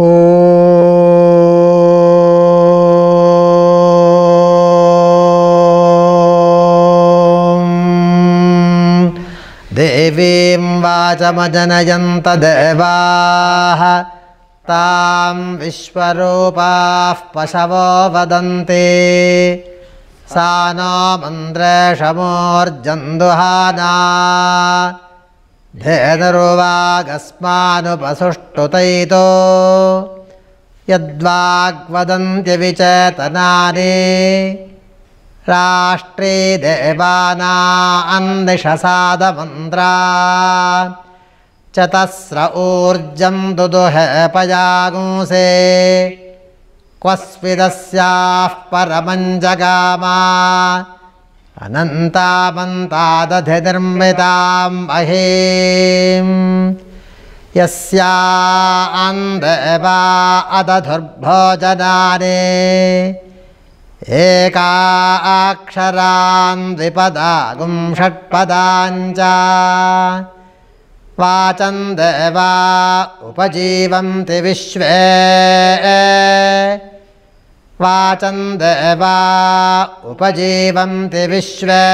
ॐ देवीं वाचमजनयन्त देवाः तां विश्वरूपाः पशवो वदन्ति सा नो मन्द्रेशमोर्जन्दुहाना धेनुर्वागस्मानुपसुष्टुतैतो यद्वाग्वदन्त्यविचेतनानि राष्ट्रे देवाना अन्दिशसादमन्द्रा चतस्र ऊर्जं दुदुहे पयागुंसे क्वस्विदस्याः परमं जगामा अनन्तामन्तादधिनिर्मितां महीम् यस्या अन्देवा अदधुर्भोजनानि। एका अक्षरान् द्विपदागुं षट्पदाञ्च वाचं देवा उपजीवन्ति विश्वे वाचं देवा उपजीवन्ति विश्वे।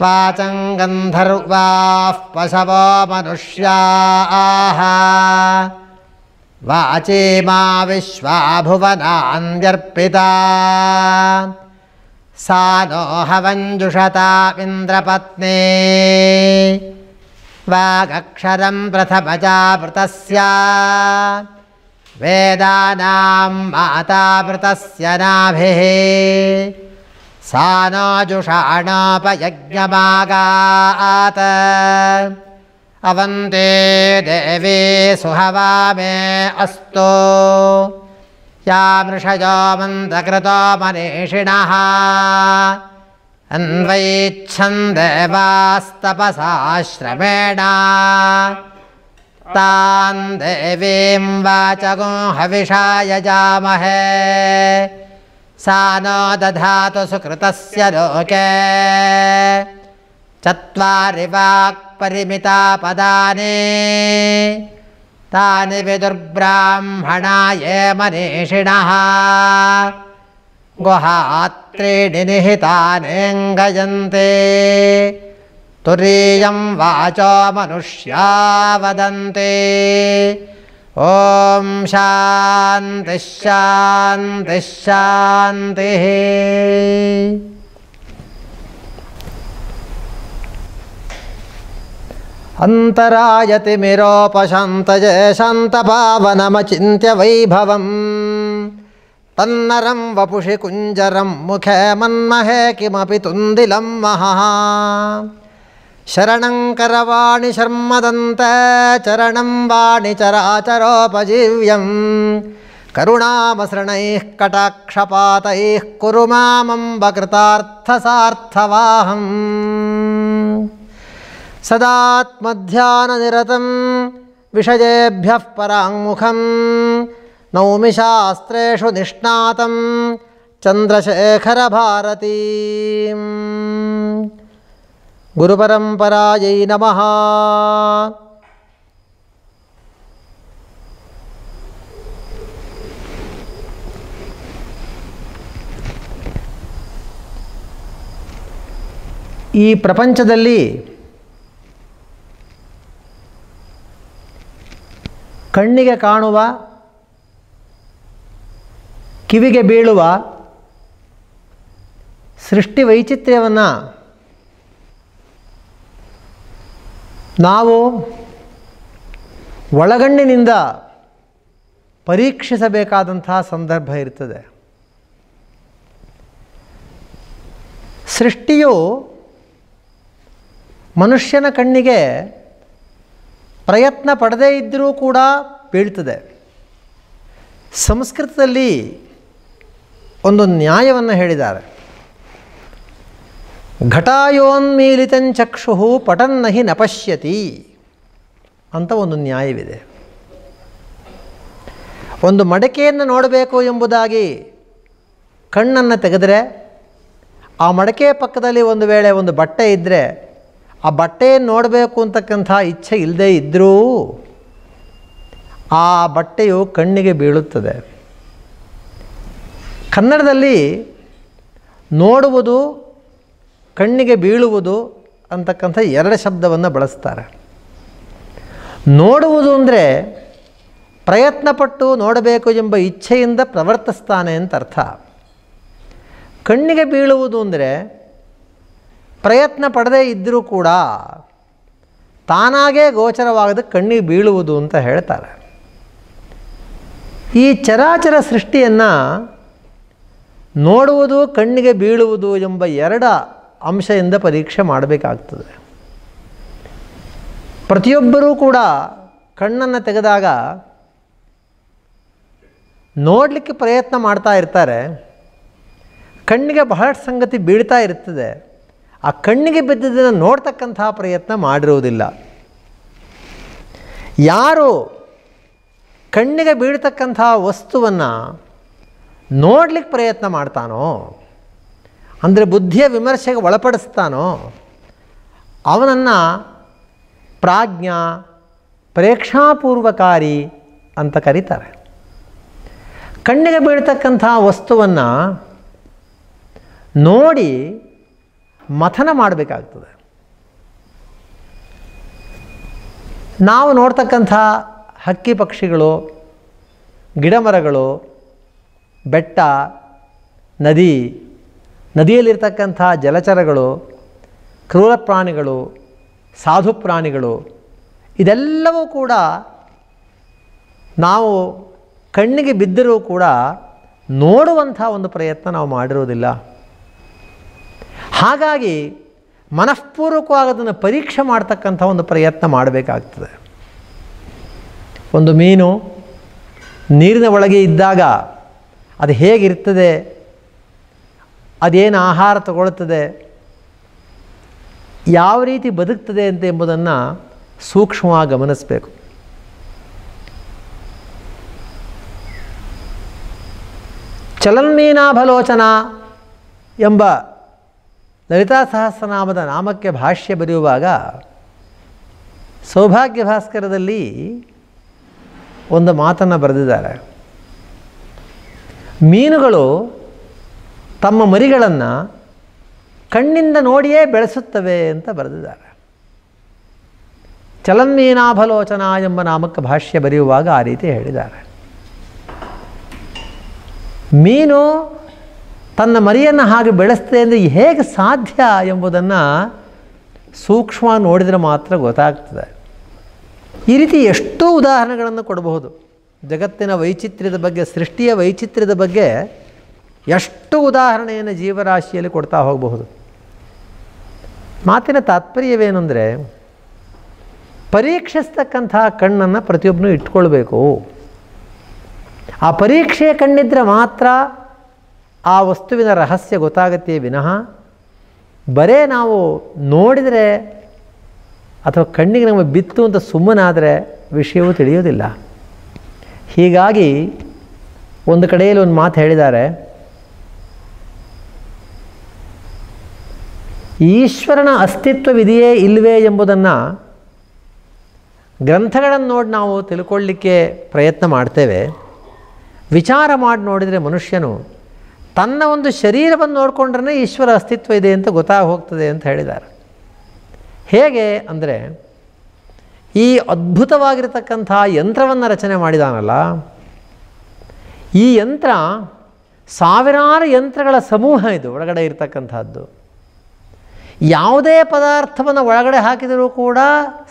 वाचं गन्धर्वाः पशवो मनुष्याः। वाची मा विश्वा भुवनान्यर्पिता सा नो हवञ्जुषता इन्द्रपत्नी। वागक्षरं प्रथमजावृतस्य वेदानां मातावृतस्य नाभिः। सा नो जुषाणोपयज्ञमागात् अवन्ते देवी सुहवा मे अस्तु। या मृषयो मन्दकृतो मनीषिणः। अन्वैच्छन् देवास्तपसाश्रमेण तान् देवीं वाचगो हविषा यजामहे सा नो दधातु सुकृतस्य लोके। चत्वारि वाक्परिमिता पदानि। तानि विदुर्ब्राह्मणा ये मनीषिणः। गुहात्रीणि निहितानेऽङ्गयन्ते तुरीयं वाचो मनुष्या वदन्ति ॐ शान्तिः शान्तिः शान्तिः। अन्तरायतिमिरोपशान्तये शान्तपावनमचिन्त्य वैभवम् तन्नरं वपुषि कुञ्जरं मुखे मन्महे किमपि तुन्दिलं महः शरणं करवाणि शर्मदन्त चरणं वाणि चराचरोपजीव्यं करुणामसृणैः कटाक्षपातैः कुरु मामम्बकृतार्थसार्थवाहम्। सदात्मध्याननिरतं विषयेभ्यः पराङ्मुखं नौमि शास्त्रेषु निष्णातं चन्द्रशेखरभारतीम् ಗುರುಪರಂಪರಾಯೈ ನಮಃ ಈ ಪ್ರಪಂಚದಲ್ಲಿ ಕಣ್ಣಿಗೆ ಕಾಣುವ ಕಿವಿಗೆ ಬೀಳುವ ಸೃಷ್ಟಿ ವೈಚಿತ್ರ್ಯವನ್ನು ನಾವು ಒಳಗಣ್ಣಿನಿಂದ ಪರೀಕ್ಷಿಸಬೇಕಾದಂತಹ ಸಂದರ್ಭ ಇರ್ತದೆ. ಸೃಷ್ಟಿಯು ಮನುಷ್ಯನ ಕಣ್ಣಿಗೆ ಪ್ರಯತ್ನ ಪಡದೇ ಇದ್ದರೂ ಕೂಡ ಬೀಳ್ತದೆ. ಸಂಸ್ಕೃತದಲ್ಲಿ ಒಂದು ನ್ಯಾಯವನ್ನು ಹೇಳಿದ್ದಾರೆ. ಘಟಾಯೋನ್ಮೀಲಿತಂಚಕ್ಷು ಪಟನ್ನ ಹಿ ನಪಶ್ಯತಿ. ಅಂತ ಒಂದು ನ್ಯಾಯವಿದೆ. ಒಂದು ಮಡಕೆಯನ್ನು ನೋಡಬೇಕು ಎಂಬುದಾಗಿ ಕಣ್ಣನ್ನು ತೆಗೆದರೆ, ಆ ಮಡಕೆ ಪಕ್ಕದಲ್ಲಿ ಒಂದು ವೇಳೆ ಒಂದು ಬಟ್ಟೆ ಇದ್ದರೆ ಆ ಬಟ್ಟೆಯನ್ನು ನೋಡಬೇಕು ಅಂತಕ್ಕಂಥ ಇಚ್ಛೆ ಇಲ್ಲದೇ ಇದ್ದರೂ ಆ ಬಟ್ಟೆಯು ಕಣ್ಣಿಗೆ ಬೀಳುತ್ತದೆ. ಕನ್ನಡದಲ್ಲಿ ನೋಡುವುದು ಕಣ್ಣಿಗೆ ಬೀಳುವುದು ಅಂತಕ್ಕಂಥ ಎರಡು ಶಬ್ದವನ್ನು ಬಳಸ್ತಾರೆ. ನೋಡುವುದು ಅಂದರೆ ಪ್ರಯತ್ನಪಟ್ಟು ನೋಡಬೇಕು ಎಂಬ ಇಚ್ಛೆಯಿಂದ ಪ್ರವರ್ತಿಸ್ತಾನೆ ಅಂತ ಅರ್ಥ. ಕಣ್ಣಿಗೆ ಬೀಳುವುದು ಅಂದರೆ ಪ್ರಯತ್ನ ಪಡದೇ ಇದ್ದರೂ ಕೂಡ ತಾನಾಗೇ ಗೋಚರವಾಗದ ಕಣ್ಣಿಗೆ ಬೀಳುವುದು ಅಂತ ಹೇಳ್ತಾರೆ. ಈ ಚರಾಚರ ಸೃಷ್ಟಿಯನ್ನು ನೋಡುವುದು ಕಣ್ಣಿಗೆ ಬೀಳುವುದು ಎಂಬ ಎರಡು ಅಂಶದಿಂದ ಪರೀಕ್ಷೆ ಮಾಡಬೇಕಾಗ್ತದೆ. ಪ್ರತಿಯೊಬ್ಬರೂ ಕೂಡ ಕಣ್ಣನ್ನು ತೆಗೆದಾಗ ನೋಡಲಿಕ್ಕೆ ಪ್ರಯತ್ನ ಮಾಡ್ತಾ ಇರ್ತಾರೆ. ಕಣ್ಣಿಗೆ ಬಹಳಷ್ಟು ಸಂಗತಿ ಬೀಳ್ತಾ ಇರ್ತದೆ. ಆ ಕಣ್ಣಿಗೆ ಬಿದ್ದದನ್ನು ನೋಡ್ತಕ್ಕಂತಹ ಪ್ರಯತ್ನ ಮಾಡಿರುವುದಿಲ್ಲ. ಯಾರು ಕಣ್ಣಿಗೆ ಬೀಳ್ತಕ್ಕಂತಹ ವಸ್ತುವನ್ನು ನೋಡ್ಲಿಕ್ಕೆ ಪ್ರಯತ್ನ ಮಾಡ್ತಾನೋ ಅಂದರೆ ಬುದ್ಧಿಯ ವಿಮರ್ಶೆಗೆ ಒಳಪಡಿಸ್ತಾನೋ, ಅವನನ್ನು ಪ್ರಾಜ್ಞ, ಪ್ರೇಕ್ಷಾಪೂರ್ವಕಾರಿ ಅಂತ ಕರೀತಾರೆ. ಕಣ್ಣಿಗೆ ಬೀಳ್ತಕ್ಕಂಥ ವಸ್ತುವನ್ನು ನೋಡಿ ಮಥನ ಮಾಡಬೇಕಾಗ್ತದೆ. ನಾವು ನೋಡ್ತಕ್ಕಂಥ ಹಕ್ಕಿ ಪಕ್ಷಿಗಳು, ಗಿಡಮರಗಳು, ಬೆಟ್ಟ, ನದಿ ನದಿಯಲ್ಲಿರ್ತಕ್ಕಂಥ ಜಲಚರಗಳು, ಕ್ರೂರ ಪ್ರಾಣಿಗಳು, ಸಾಧು ಪ್ರಾಣಿಗಳು, ಇದೆಲ್ಲವೂ ಕೂಡ ನಾವು ಕಣ್ಣಿಗೆ ಬಿದ್ದರೂ ಕೂಡ ನೋಡುವಂಥ ಒಂದು ಪ್ರಯತ್ನ ನಾವು ಮಾಡಿರೋದಿಲ್ಲ. ಹಾಗಾಗಿ ಮನಃಪೂರ್ವಕವಾಗಿ ಅದನ್ನು ಪರೀಕ್ಷೆ ಮಾಡ್ತಕ್ಕಂಥ ಒಂದು ಪ್ರಯತ್ನ ಮಾಡಬೇಕಾಗ್ತದೆ. ಒಂದು ಮೀನು ನೀರಿನ ಒಳಗೆ ಇದ್ದಾಗ ಅದು ಹೇಗಿರ್ತದೆ? ಅದೇನು ಆಹಾರ ತಗೊಳ್ತದೆ? ಯಾವ ರೀತಿ ಬದುಕ್ತದೆ ಅಂತ ಎಂಬುದನ್ನು ಸೂಕ್ಷ್ಮವಾಗಿ ಗಮನಿಸಬೇಕು. ಚಲನ್ಮೀನಾಭಲೋಚನ ಎಂಬ ಲಲಿತಾ ಸಹಸ್ರನಾಮದ ನಾಮಕ್ಕೆ ಭಾಷ್ಯ ಬರೆಯುವಾಗ ಸೌಭಾಗ್ಯ ಭಾಸ್ಕರದಲ್ಲಿ ಒಂದು ಮಾತನ್ನು ಬರೆದಿದ್ದಾರೆ. ಮೀನುಗಳು ತಮ್ಮ ಮರಿಗಳನ್ನು ಕಣ್ಣಿಂದ ನೋಡಿಯೇ ಬೆಳೆಸುತ್ತವೆ ಅಂತ ಬರೆದಿದ್ದಾರೆ. ಚಲನ್ಮೀನಾಭಲೋಚನ ಎಂಬ ನಾಮಕ ಭಾಷ್ಯ ಬರೆಯುವಾಗ ಆ ರೀತಿ ಹೇಳಿದ್ದಾರೆ. ಮೀನು ತನ್ನ ಮರಿಯನ್ನು ಹಾಗೆ ಬೆಳೆಸ್ತದೆ ಅಂದರೆ ಹೇಗೆ ಸಾಧ್ಯ ಎಂಬುದನ್ನು ಸೂಕ್ಷ್ಮ ನೋಡಿದರೆ ಮಾತ್ರ ಗೊತ್ತಾಗ್ತದೆ. ಈ ರೀತಿ ಎಷ್ಟೋ ಉದಾಹರಣೆಗಳನ್ನು ಕೊಡಬಹುದು. ಜಗತ್ತಿನ ವೈಚಿತ್ರ್ಯದ ಬಗ್ಗೆ, ಸೃಷ್ಟಿಯ ವೈಚಿತ್ರ್ಯದ ಬಗ್ಗೆ ಎಷ್ಟು ಉದಾಹರಣೆಯನ್ನು ಜೀವರಾಶಿಯಲ್ಲಿ ಕೊಡ್ತಾ ಹೋಗಬಹುದು? ಮಾತಿನ ತಾತ್ಪರ್ಯವೇನೆಂದರೆ, ಪರೀಕ್ಷಿಸ್ತಕ್ಕಂಥ ಕಣ್ಣನ್ನು ಪ್ರತಿಯೊಬ್ಬನೂ ಇಟ್ಕೊಳ್ಬೇಕು. ಆ ಪರೀಕ್ಷೆಯ ಕಣ್ಣಿದ್ರೆ ಮಾತ್ರ ಆ ವಸ್ತುವಿನ ರಹಸ್ಯ ಗೊತ್ತಾಗತ್ತೆ ವಿನಃ, ಬರೇ ನಾವು ನೋಡಿದರೆ ಅಥವಾ ಕಣ್ಣಿಗೆ ನಮಗೆ ಬಿತ್ತು ಅಂತ ಸುಮ್ಮನಾದರೆ ವಿಷಯವೂ ತಿಳಿಯೋದಿಲ್ಲ. ಹೀಗಾಗಿ ಒಂದು ಕಡೆಯಲ್ಲಿ ಒಂದು ಮಾತು ಹೇಳಿದ್ದಾರೆ ಈಶ್ವರನ ಅಸ್ತಿತ್ವವಿದೆಯೇ ಇಲ್ಲವೇ ಎಂಬುದನ್ನು ಗ್ರಂಥಗಳನ್ನು ನೋಡಿ ನಾವು ತಿಳ್ಕೊಳ್ಳಿಕ್ಕೆ ಪ್ರಯತ್ನ ಮಾಡ್ತೇವೆ. ವಿಚಾರ ಮಾಡಿ ನೋಡಿದರೆ ಮನುಷ್ಯನು ತನ್ನ ಒಂದು ಶರೀರವನ್ನು ನೋಡಿಕೊಂಡ್ರೆ ಈಶ್ವರ ಅಸ್ತಿತ್ವ ಇದೆ ಅಂತ ಹೋಗ್ತದೆ ಅಂತ ಹೇಳಿದ್ದಾರೆ. ಹೇಗೆ ಅಂದರೆ ಈ ಅದ್ಭುತವಾಗಿರತಕ್ಕಂಥ ಯಂತ್ರವನ್ನು ರಚನೆ ಮಾಡಿದಾನಲ್ಲ. ಈ ಯಂತ್ರ ಸಾವಿರಾರು ಯಂತ್ರಗಳ ಸಮೂಹ ಇದು ಒಳಗಡೆ ಇರತಕ್ಕಂಥದ್ದು. ಯಾವುದೇ ಪದಾರ್ಥವನ್ನು ಒಳಗಡೆ ಹಾಕಿದರೂ ಕೂಡ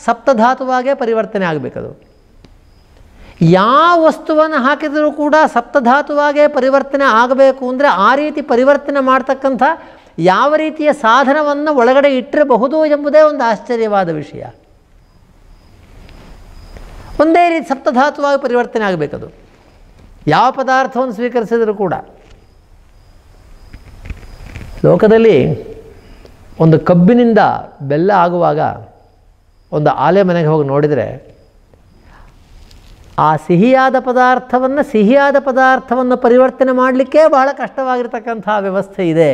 ಸಪ್ತಧಾತುವಾಗೆ ಪರಿವರ್ತನೆ ಆಗಬೇಕದು. ಯಾವ ವಸ್ತುವನ್ನು ಹಾಕಿದರೂ ಕೂಡ ಸಪ್ತಧಾತುವಾಗೆ ಪರಿವರ್ತನೆ ಆಗಬೇಕು ಅಂದರೆ ಆ ರೀತಿ ಪರಿವರ್ತನೆ ಮಾಡ್ತಕ್ಕಂಥ ಯಾವ ರೀತಿಯ ಸಾಧನವನ್ನು ಒಳಗಡೆ ಇಟ್ಟಿರಬಹುದು ಎಂಬುದೇ ಒಂದು ಆಶ್ಚರ್ಯವಾದ ವಿಷಯ. ಒಂದೇ ರೀತಿ ಸಪ್ತಧಾತುವಾಗಿ ಪರಿವರ್ತನೆ ಆಗಬೇಕದು. ಯಾವ ಪದಾರ್ಥವನ್ನು ಸ್ವೀಕರಿಸಿದರೂ ಕೂಡ. ಲೋಕದಲ್ಲಿ ಒಂದು ಕಬ್ಬಿನಿಂದ ಬೆಲ್ಲ ಆಗುವಾಗ ಒಂದು ಆಲೆ ಮನೆಗೆ ಹೋಗಿ ನೋಡಿದರೆ ಆ ಸಿಹಿಯಾದ ಪದಾರ್ಥವನ್ನು ಸಿಹಿಯಾದ ಪದಾರ್ಥವನ್ನು ಪರಿವರ್ತನೆ ಮಾಡಲಿಕ್ಕೆ ಬಹಳ ಕಷ್ಟವಾಗಿರ್ತಕ್ಕಂಥ ವ್ಯವಸ್ಥೆ ಇದೆ.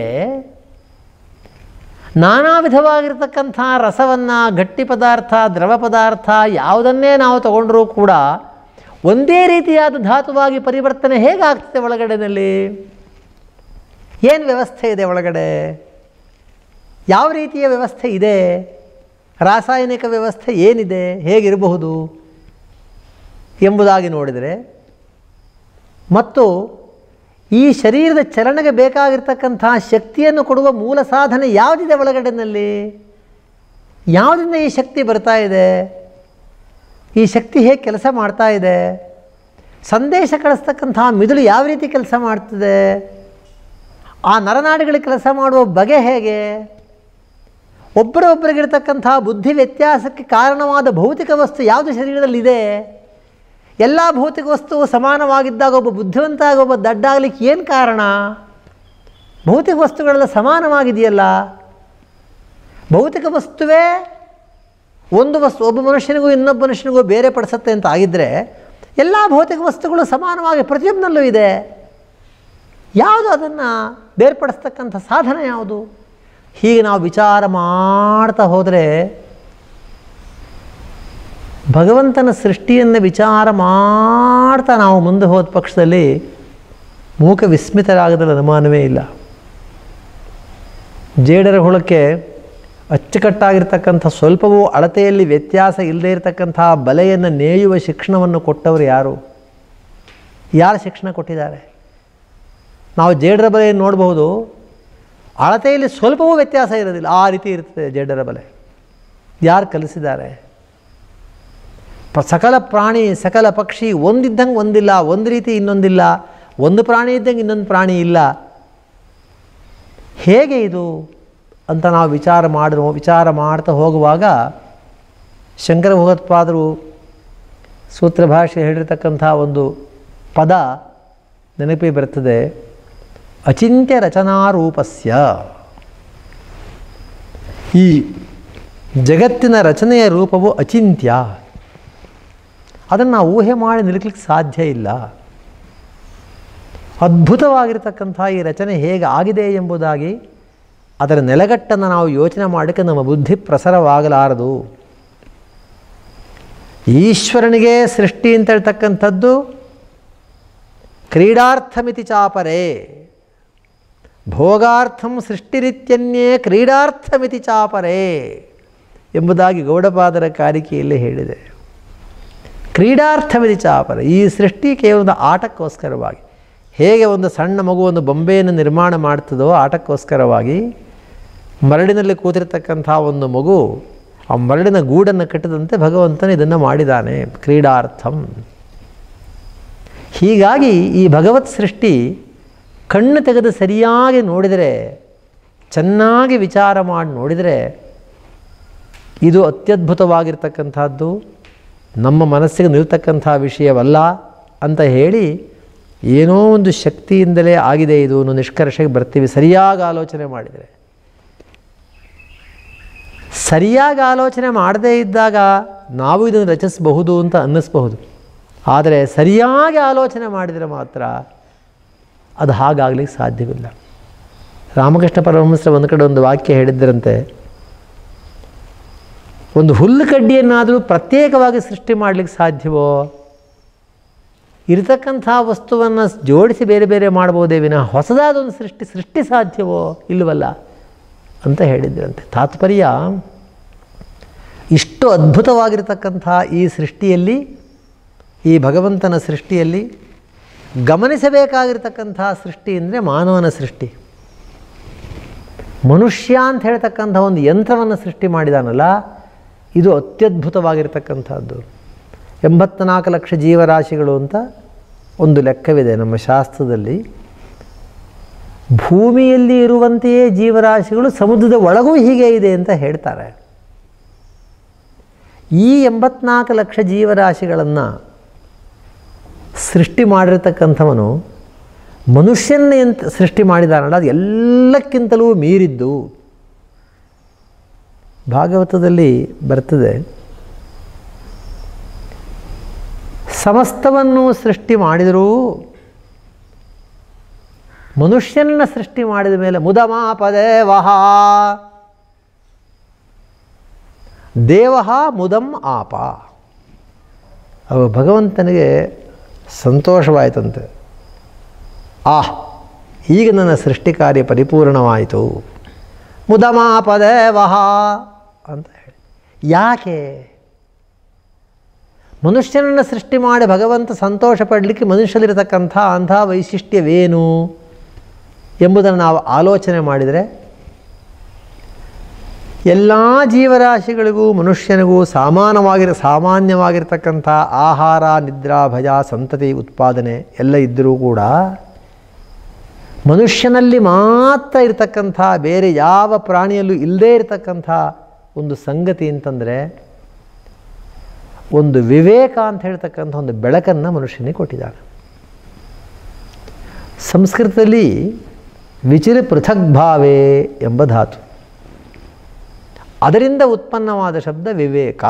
ನಾನಾ ವಿಧವಾಗಿರ್ತಕ್ಕಂಥ ರಸವನ್ನು, ಗಟ್ಟಿ ಪದಾರ್ಥ, ದ್ರವ ಪದಾರ್ಥ ಯಾವುದನ್ನೇ ನಾವು ತಗೊಂಡರೂ ಕೂಡ ಒಂದೇ ರೀತಿಯಾದ ಧಾತುವಾಗಿ ಪರಿವರ್ತನೆ ಹೇಗಾಗ್ತದೆ ಒಳಗಡೆನಲ್ಲಿ? ಏನು ವ್ಯವಸ್ಥೆ ಇದೆ ಒಳಗಡೆ? ಯಾವ ರೀತಿಯ ವ್ಯವಸ್ಥೆ ಇದೆ? ರಾಸಾಯನಿಕ ವ್ಯವಸ್ಥೆ ಏನಿದೆ? ಹೇಗಿರಬಹುದು? ಎಂಬುದಾಗಿ ನೋಡಿದರೆ, ಮತ್ತು ಈ ಶರೀರದ ಚಲನೆಗೆ ಬೇಕಾಗಿರ್ತಕ್ಕಂತಹ ಶಕ್ತಿಯನ್ನು ಕೊಡುವ ಮೂಲ ಸಾಧನೆ ಯಾವುದಿದೆ ಒಳಗಡೆನಲ್ಲಿ? ಯಾವುದರಿಂದ ಈ ಶಕ್ತಿ ಬರ್ತಾ ಇದೆ? ಈ ಶಕ್ತಿ ಹೇಗೆ ಕೆಲಸ ಮಾಡ್ತಾ ಇದೆ? ಸಂದೇಶ ಕಳಿಸ್ತಕ್ಕಂತಹ ಮಿದುಳು ಯಾವ ರೀತಿ ಕೆಲಸ ಮಾಡ್ತದೆ? ಆ ನರನಾಡಿಗಳಿಗೆ ಕೆಲಸ ಮಾಡುವ ಬಗೆ ಹೇಗೆ? ಒಬ್ಬರೊಬ್ಬರಿಗಿರ್ತಕ್ಕಂತಹ ಬುದ್ಧಿ ವ್ಯತ್ಯಾಸಕ್ಕೆ ಕಾರಣವಾದ ಭೌತಿಕ ವಸ್ತು ಯಾವುದು ಶರೀರದಲ್ಲಿದೆ? ಎಲ್ಲ ಭೌತಿಕ ವಸ್ತುವು ಸಮಾನವಾಗಿದ್ದಾಗ ಒಬ್ಬ ಬುದ್ಧಿವಂತ ಆಗ ಒಬ್ಬ ದಡ್ಡಾಗಲಿಕ್ಕೆ ಏನು ಕಾರಣ? ಭೌತಿಕ ವಸ್ತುಗಳೆಲ್ಲ ಸಮಾನವಾಗಿದೆಯಲ್ಲ? ಭೌತಿಕ ವಸ್ತುವೇ ಒಂದು ವಸ್ತು, ಒಬ್ಬ ಮನುಷ್ಯನಿಗೂ ಇನ್ನೊಬ್ಬ ಮನುಷ್ಯನಿಗೂ ಬೇರೆ ಪಡಿಸುತ್ತೆ ಅಂತ ಆಗಿದ್ದರೆ ಎಲ್ಲ ಭೌತಿಕ ವಸ್ತುಗಳು ಸಮಾನವಾಗಿ ಪ್ರತಿಯೊಬ್ಬನಲ್ಲೂ ಇದೆ. ಯಾವುದು ಅದನ್ನು ಬೇರ್ಪಡಿಸ್ತಕ್ಕಂಥ ಸಾಧನ ಯಾವುದು? ಹೀಗೆ ನಾವು ವಿಚಾರ ಮಾಡ್ತಾ ಹೋದರೆ ಭಗವಂತನ ಸೃಷ್ಟಿಯನ್ನು ವಿಚಾರ ಮಾಡ್ತಾ ನಾವು ಮುಂದೆ ಹೋದ ಪಕ್ಷದಲ್ಲಿ ಮೂಕ ವಿಸ್ಮಿತರಾಗದಲ್ಲಿ ಅನುಮಾನವೇ ಇಲ್ಲ. ಜೇಡರ ಹುಳಕ್ಕೆ ಅಚ್ಚುಕಟ್ಟಾಗಿರ್ತಕ್ಕಂಥ ಸ್ವಲ್ಪವೂ ಅಳತೆಯಲ್ಲಿ ವ್ಯತ್ಯಾಸ ಇಲ್ಲದೇ ಇರತಕ್ಕಂಥ ಬಲೆಯನ್ನು ನೇಯುವ ಶಿಕ್ಷಣವನ್ನು ಕೊಟ್ಟವರು ಯಾರು? ಯಾರು ಶಿಕ್ಷಣ ಕೊಟ್ಟಿದ್ದಾರೆ? ನಾವು ಜೇಡರ ಬಲೆಯನ್ನು ನೋಡಬಹುದು. ಅಳತೆಯಲ್ಲಿ ಸ್ವಲ್ಪವೂ ವ್ಯತ್ಯಾಸ ಇರೋದಿಲ್ಲ. ಆ ರೀತಿ ಇರ್ತದೆ ಜಡ್ಡರ ಬಲೆ. ಯಾರು ಕಲಿಸಿದ್ದಾರೆ? ಸಕಲ ಪ್ರಾಣಿ, ಸಕಲ ಪಕ್ಷಿ ಒಂದಿದ್ದಂಗೆ ಒಂದಿಲ್ಲ, ಒಂದು ರೀತಿ ಇನ್ನೊಂದಿಲ್ಲ, ಒಂದು ಪ್ರಾಣಿ ಇದ್ದಂಗೆ ಇನ್ನೊಂದು ಪ್ರಾಣಿ ಇಲ್ಲ. ಹೇಗೆ ಇದು ಅಂತ ನಾವು ವಿಚಾರ ಮಾಡಿರೋ, ವಿಚಾರ ಮಾಡ್ತಾ ಹೋಗುವಾಗ ಶಂಕರ ಭಗವತ್ಪಾದರು ಸೂತ್ರ ಭಾಷೆ ಹೇಳಿರ್ತಕ್ಕಂಥ ಒಂದು ಪದ ನೆನಪಿಗೆ ಬರ್ತದೆ. ಅಚಿಂತ್ಯ ರಚನಾರೂಪಸ್ಯ ಈ ಜಗತ್ತಿನ ರಚನೆಯ ರೂಪವು ಅಚಿಂತ್ಯ. ಅದನ್ನು ನಾವು ಊಹೆ ಮಾಡಿ ನಿಲುಕಲಿಕ್ಕೆ ಸಾಧ್ಯ ಇಲ್ಲ. ಅದ್ಭುತವಾಗಿರತಕ್ಕಂಥ ಈ ರಚನೆ ಹೇಗೆ ಆಗಿದೆ ಎಂಬುದಾಗಿ ಅದರ ನೆಲೆಗಟ್ಟನ್ನು ನಾವು ಯೋಚನೆ ಮಾಡೋಕ್ಕೆ ನಮ್ಮ ಬುದ್ಧಿ ಪ್ರಸರವಾಗಲಾರದು. ಈಶ್ವರನಿಗೆ ಸೃಷ್ಟಿ ಅಂತ ಹೇಳ್ತಕ್ಕಂಥದ್ದು ಕ್ರೀಡಾರ್ಥಮಿತಿ ಚಾಪರೇ. ಭೋಗಾರ್ಥಂ ಸೃಷ್ಟಿರಿತ್ಯನ್ಯೇ ಕ್ರೀಡಾರ್ಥಮಿತಿ ಚಾಪರೇ ಎಂಬುದಾಗಿ ಗೌಡಪಾದರ ಕಾರಿಕೆಯಲ್ಲಿ ಹೇಳಿದೆ. ಕ್ರೀಡಾರ್ಥವಿಧಿ ಚಾಪರ, ಈ ಸೃಷ್ಟಿ ಕೇವಲ ಆಟಕ್ಕೋಸ್ಕರವಾಗಿ. ಹೇಗೆ ಒಂದು ಸಣ್ಣ ಮಗು ಒಂದು ಬೊಂಬೆಯನ್ನು ನಿರ್ಮಾಣ ಮಾಡ್ತದೋ ಆಟಕ್ಕೋಸ್ಕರವಾಗಿ. ಮರಳಿನಲ್ಲಿ ಕೂತಿರ್ತಕ್ಕಂಥ ಒಂದು ಮಗು ಆ ಮರಳಿನ ಗೂಡನ್ನು ಕಟ್ಟದಂತೆ ಭಗವಂತನು ಇದನ್ನು ಮಾಡಿದ್ದಾನೆ ಕ್ರೀಡಾರ್ಥಂ. ಹೀಗಾಗಿ ಈ ಭಗವತ್ ಸೃಷ್ಟಿ ಕಣ್ಣು ತೆಗೆದು ಸರಿಯಾಗಿ ನೋಡಿದರೆ, ಚೆನ್ನಾಗಿ ವಿಚಾರ ಮಾಡಿ ನೋಡಿದರೆ, ಇದು ಅತ್ಯದ್ಭುತವಾಗಿರ್ತಕ್ಕಂಥದ್ದು, ನಮ್ಮ ಮನಸ್ಸಿಗೆ ನಿಲ್ತಕ್ಕಂಥ ವಿಷಯವಲ್ಲ ಅಂತ ಹೇಳಿ ಏನೋ ಒಂದು ಶಕ್ತಿಯಿಂದಲೇ ಆಗಿದೆ ಇದು ಅನ್ನೋ ನಿಷ್ಕರ್ಷಕ್ಕೆ ಬರ್ತೀವಿ. ಸರಿಯಾಗಿ ಆಲೋಚನೆ ಮಾಡಿದರೆ. ಸರಿಯಾಗಿ ಆಲೋಚನೆ ಮಾಡದೇ ಇದ್ದಾಗ ನಾವು ಇದನ್ನು ರಚಿಸಬಹುದು ಅಂತ ಅನ್ನಿಸ್ಬಹುದು. ಆದರೆ ಸರಿಯಾಗಿ ಆಲೋಚನೆ ಮಾಡಿದರೆ ಮಾತ್ರ ಅದು ಹಾಗಾಗಲಿಕ್ಕೆ ಸಾಧ್ಯವಿಲ್ಲ. ರಾಮಕೃಷ್ಣ ಪರಮಹಂಸರ ಒಂದು ಕಡೆ ಒಂದು ವಾಕ್ಯ ಹೇಳಿದ್ದರಂತೆ, ಒಂದು ಹುಲ್ಲು ಕಡ್ಡಿಯನ್ನಾದರೂ ಪ್ರತ್ಯೇಕವಾಗಿ ಸೃಷ್ಟಿ ಮಾಡಲಿಕ್ಕೆ ಸಾಧ್ಯವೋ? ಇರತಕ್ಕಂಥ ವಸ್ತುವನ್ನು ಜೋಡಿಸಿ ಬೇರೆ ಬೇರೆ ಮಾಡ್ಬೋದೇ ವಿನಃ ಹೊಸದಾದ ಒಂದು ಸೃಷ್ಟಿ ಸೃಷ್ಟಿ ಸಾಧ್ಯವೋ ಇಲ್ಲವಲ್ಲ ಅಂತ ಹೇಳಿದ್ರಂತೆ ತಾತ್ಪರ್ಯ, ಇಷ್ಟು ಅದ್ಭುತವಾಗಿರತಕ್ಕಂಥ ಈ ಸೃಷ್ಟಿಯಲ್ಲಿ, ಈ ಭಗವಂತನ ಸೃಷ್ಟಿಯಲ್ಲಿ ಗಮನಿಸಬೇಕಾಗಿರ್ತಕ್ಕಂಥ ಸೃಷ್ಟಿ ಅಂದರೆ ಮಾನವನ ಸೃಷ್ಟಿ. ಮನುಷ್ಯ ಅಂತ ಹೇಳ್ತಕ್ಕಂಥ ಒಂದು ಯಂತ್ರವನ್ನು ಸೃಷ್ಟಿ ಮಾಡಿದಾನಲ್ಲ, ಇದು ಅತ್ಯದ್ಭುತವಾಗಿರ್ತಕ್ಕಂಥದ್ದು. ಎಂಬತ್ನಾಲ್ಕು ಲಕ್ಷ ಜೀವರಾಶಿಗಳು ಅಂತ ಒಂದು ಲೆಕ್ಕವಿದೆ ನಮ್ಮ ಶಾಸ್ತ್ರದಲ್ಲಿ. ಭೂಮಿಯಲ್ಲಿ ಇರುವಂತೆಯೇ ಜೀವರಾಶಿಗಳು ಸಮುದ್ರದ ಒಳಗೂ ಹೀಗೆ ಇದೆ ಅಂತ ಹೇಳ್ತಾರೆ. ಈ ಎಂಬತ್ನಾಲ್ಕು ಲಕ್ಷ ಜೀವರಾಶಿಗಳನ್ನು ಸೃಷ್ಟಿ ಮಾಡಿರತಕ್ಕಂಥವನು ಮನುಷ್ಯನ್ನ ಎಂತ ಸೃಷ್ಟಿ ಮಾಡಿದಾನಲ್ಲ, ಅದು ಎಲ್ಲಕ್ಕಿಂತಲೂ ಮೀರಿದ್ದು. ಭಾಗವತದಲ್ಲಿ ಬರ್ತದೆ, ಸಮಸ್ತವನ್ನು ಸೃಷ್ಟಿ ಮಾಡಿದರೂ ಮನುಷ್ಯನ್ನ ಸೃಷ್ಟಿ ಮಾಡಿದ ಮೇಲೆ ಮುದಮಾಪದೇವಹ ದೇವ ಮುದಂ ಆಪ. ಅವ ಭಗವಂತನಿಗೆ ಸಂತೋಷವಾಯಿತಂತೆ. ಆಹ್ ಈಗ ನನ್ನ ಸೃಷ್ಟಿ ಕಾರ್ಯ ಪರಿಪೂರ್ಣವಾಯಿತು. ಮುದಮಾಪದೇ ವಹ ಅಂತ ಹೇಳಿ. ಯಾಕೆ? ಮನುಷ್ಯನನ್ನು ಸೃಷ್ಟಿ ಮಾಡಿ ಭಗವಂತ ಸಂತೋಷ ಪಡಲಿಕ್ಕೆ ಮನುಷ್ಯಲಿರತಕ್ಕಂಥ ಅಂಥ ವೈಶಿಷ್ಟ್ಯವೇನು ಎಂಬುದನ್ನು ನಾವು ಆಲೋಚನೆ ಮಾಡಿದರೆ ಎಲ್ಲ ಜೀವರಾಶಿಗಳಿಗೂ ಮನುಷ್ಯನಿಗೂ ಸಾಮಾನ್ಯವಾಗಿರ ಸಾಮಾನ್ಯವಾಗಿರ್ತಕ್ಕಂಥ ಆಹಾರ, ನಿದ್ರಾ ಭಯ ಸಂತತಿ, ಉತ್ಪಾದನೆ ಎಲ್ಲ ಇದ್ದರೂ ಕೂಡ ಮನುಷ್ಯನಲ್ಲಿ ಮಾತ್ರ ಇರತಕ್ಕಂಥ, ಬೇರೆ ಯಾವ ಪ್ರಾಣಿಯಲ್ಲೂ ಇಲ್ಲದೇ ಇರತಕ್ಕಂಥ ಒಂದು ಸಂಗತಿ ಅಂತಂದರೆ ಒಂದು ವಿವೇಕ ಅಂತ ಹೇಳ್ತಕ್ಕಂಥ ಒಂದು ಬೆಳಕನ್ನು ಮನುಷ್ಯನಿಗೆ ಕೊಟ್ಟಿದ್ದಾನೆ. ಸಂಸ್ಕೃತದಲ್ಲಿ ವಿಚಿರ ಪೃಥಗ್ಭಾವೇ ಎಂಬ ಧಾತು. ಅದರಿಂದ ಉತ್ಪನ್ನವಾದ ಶಬ್ದ ವಿವೇಕ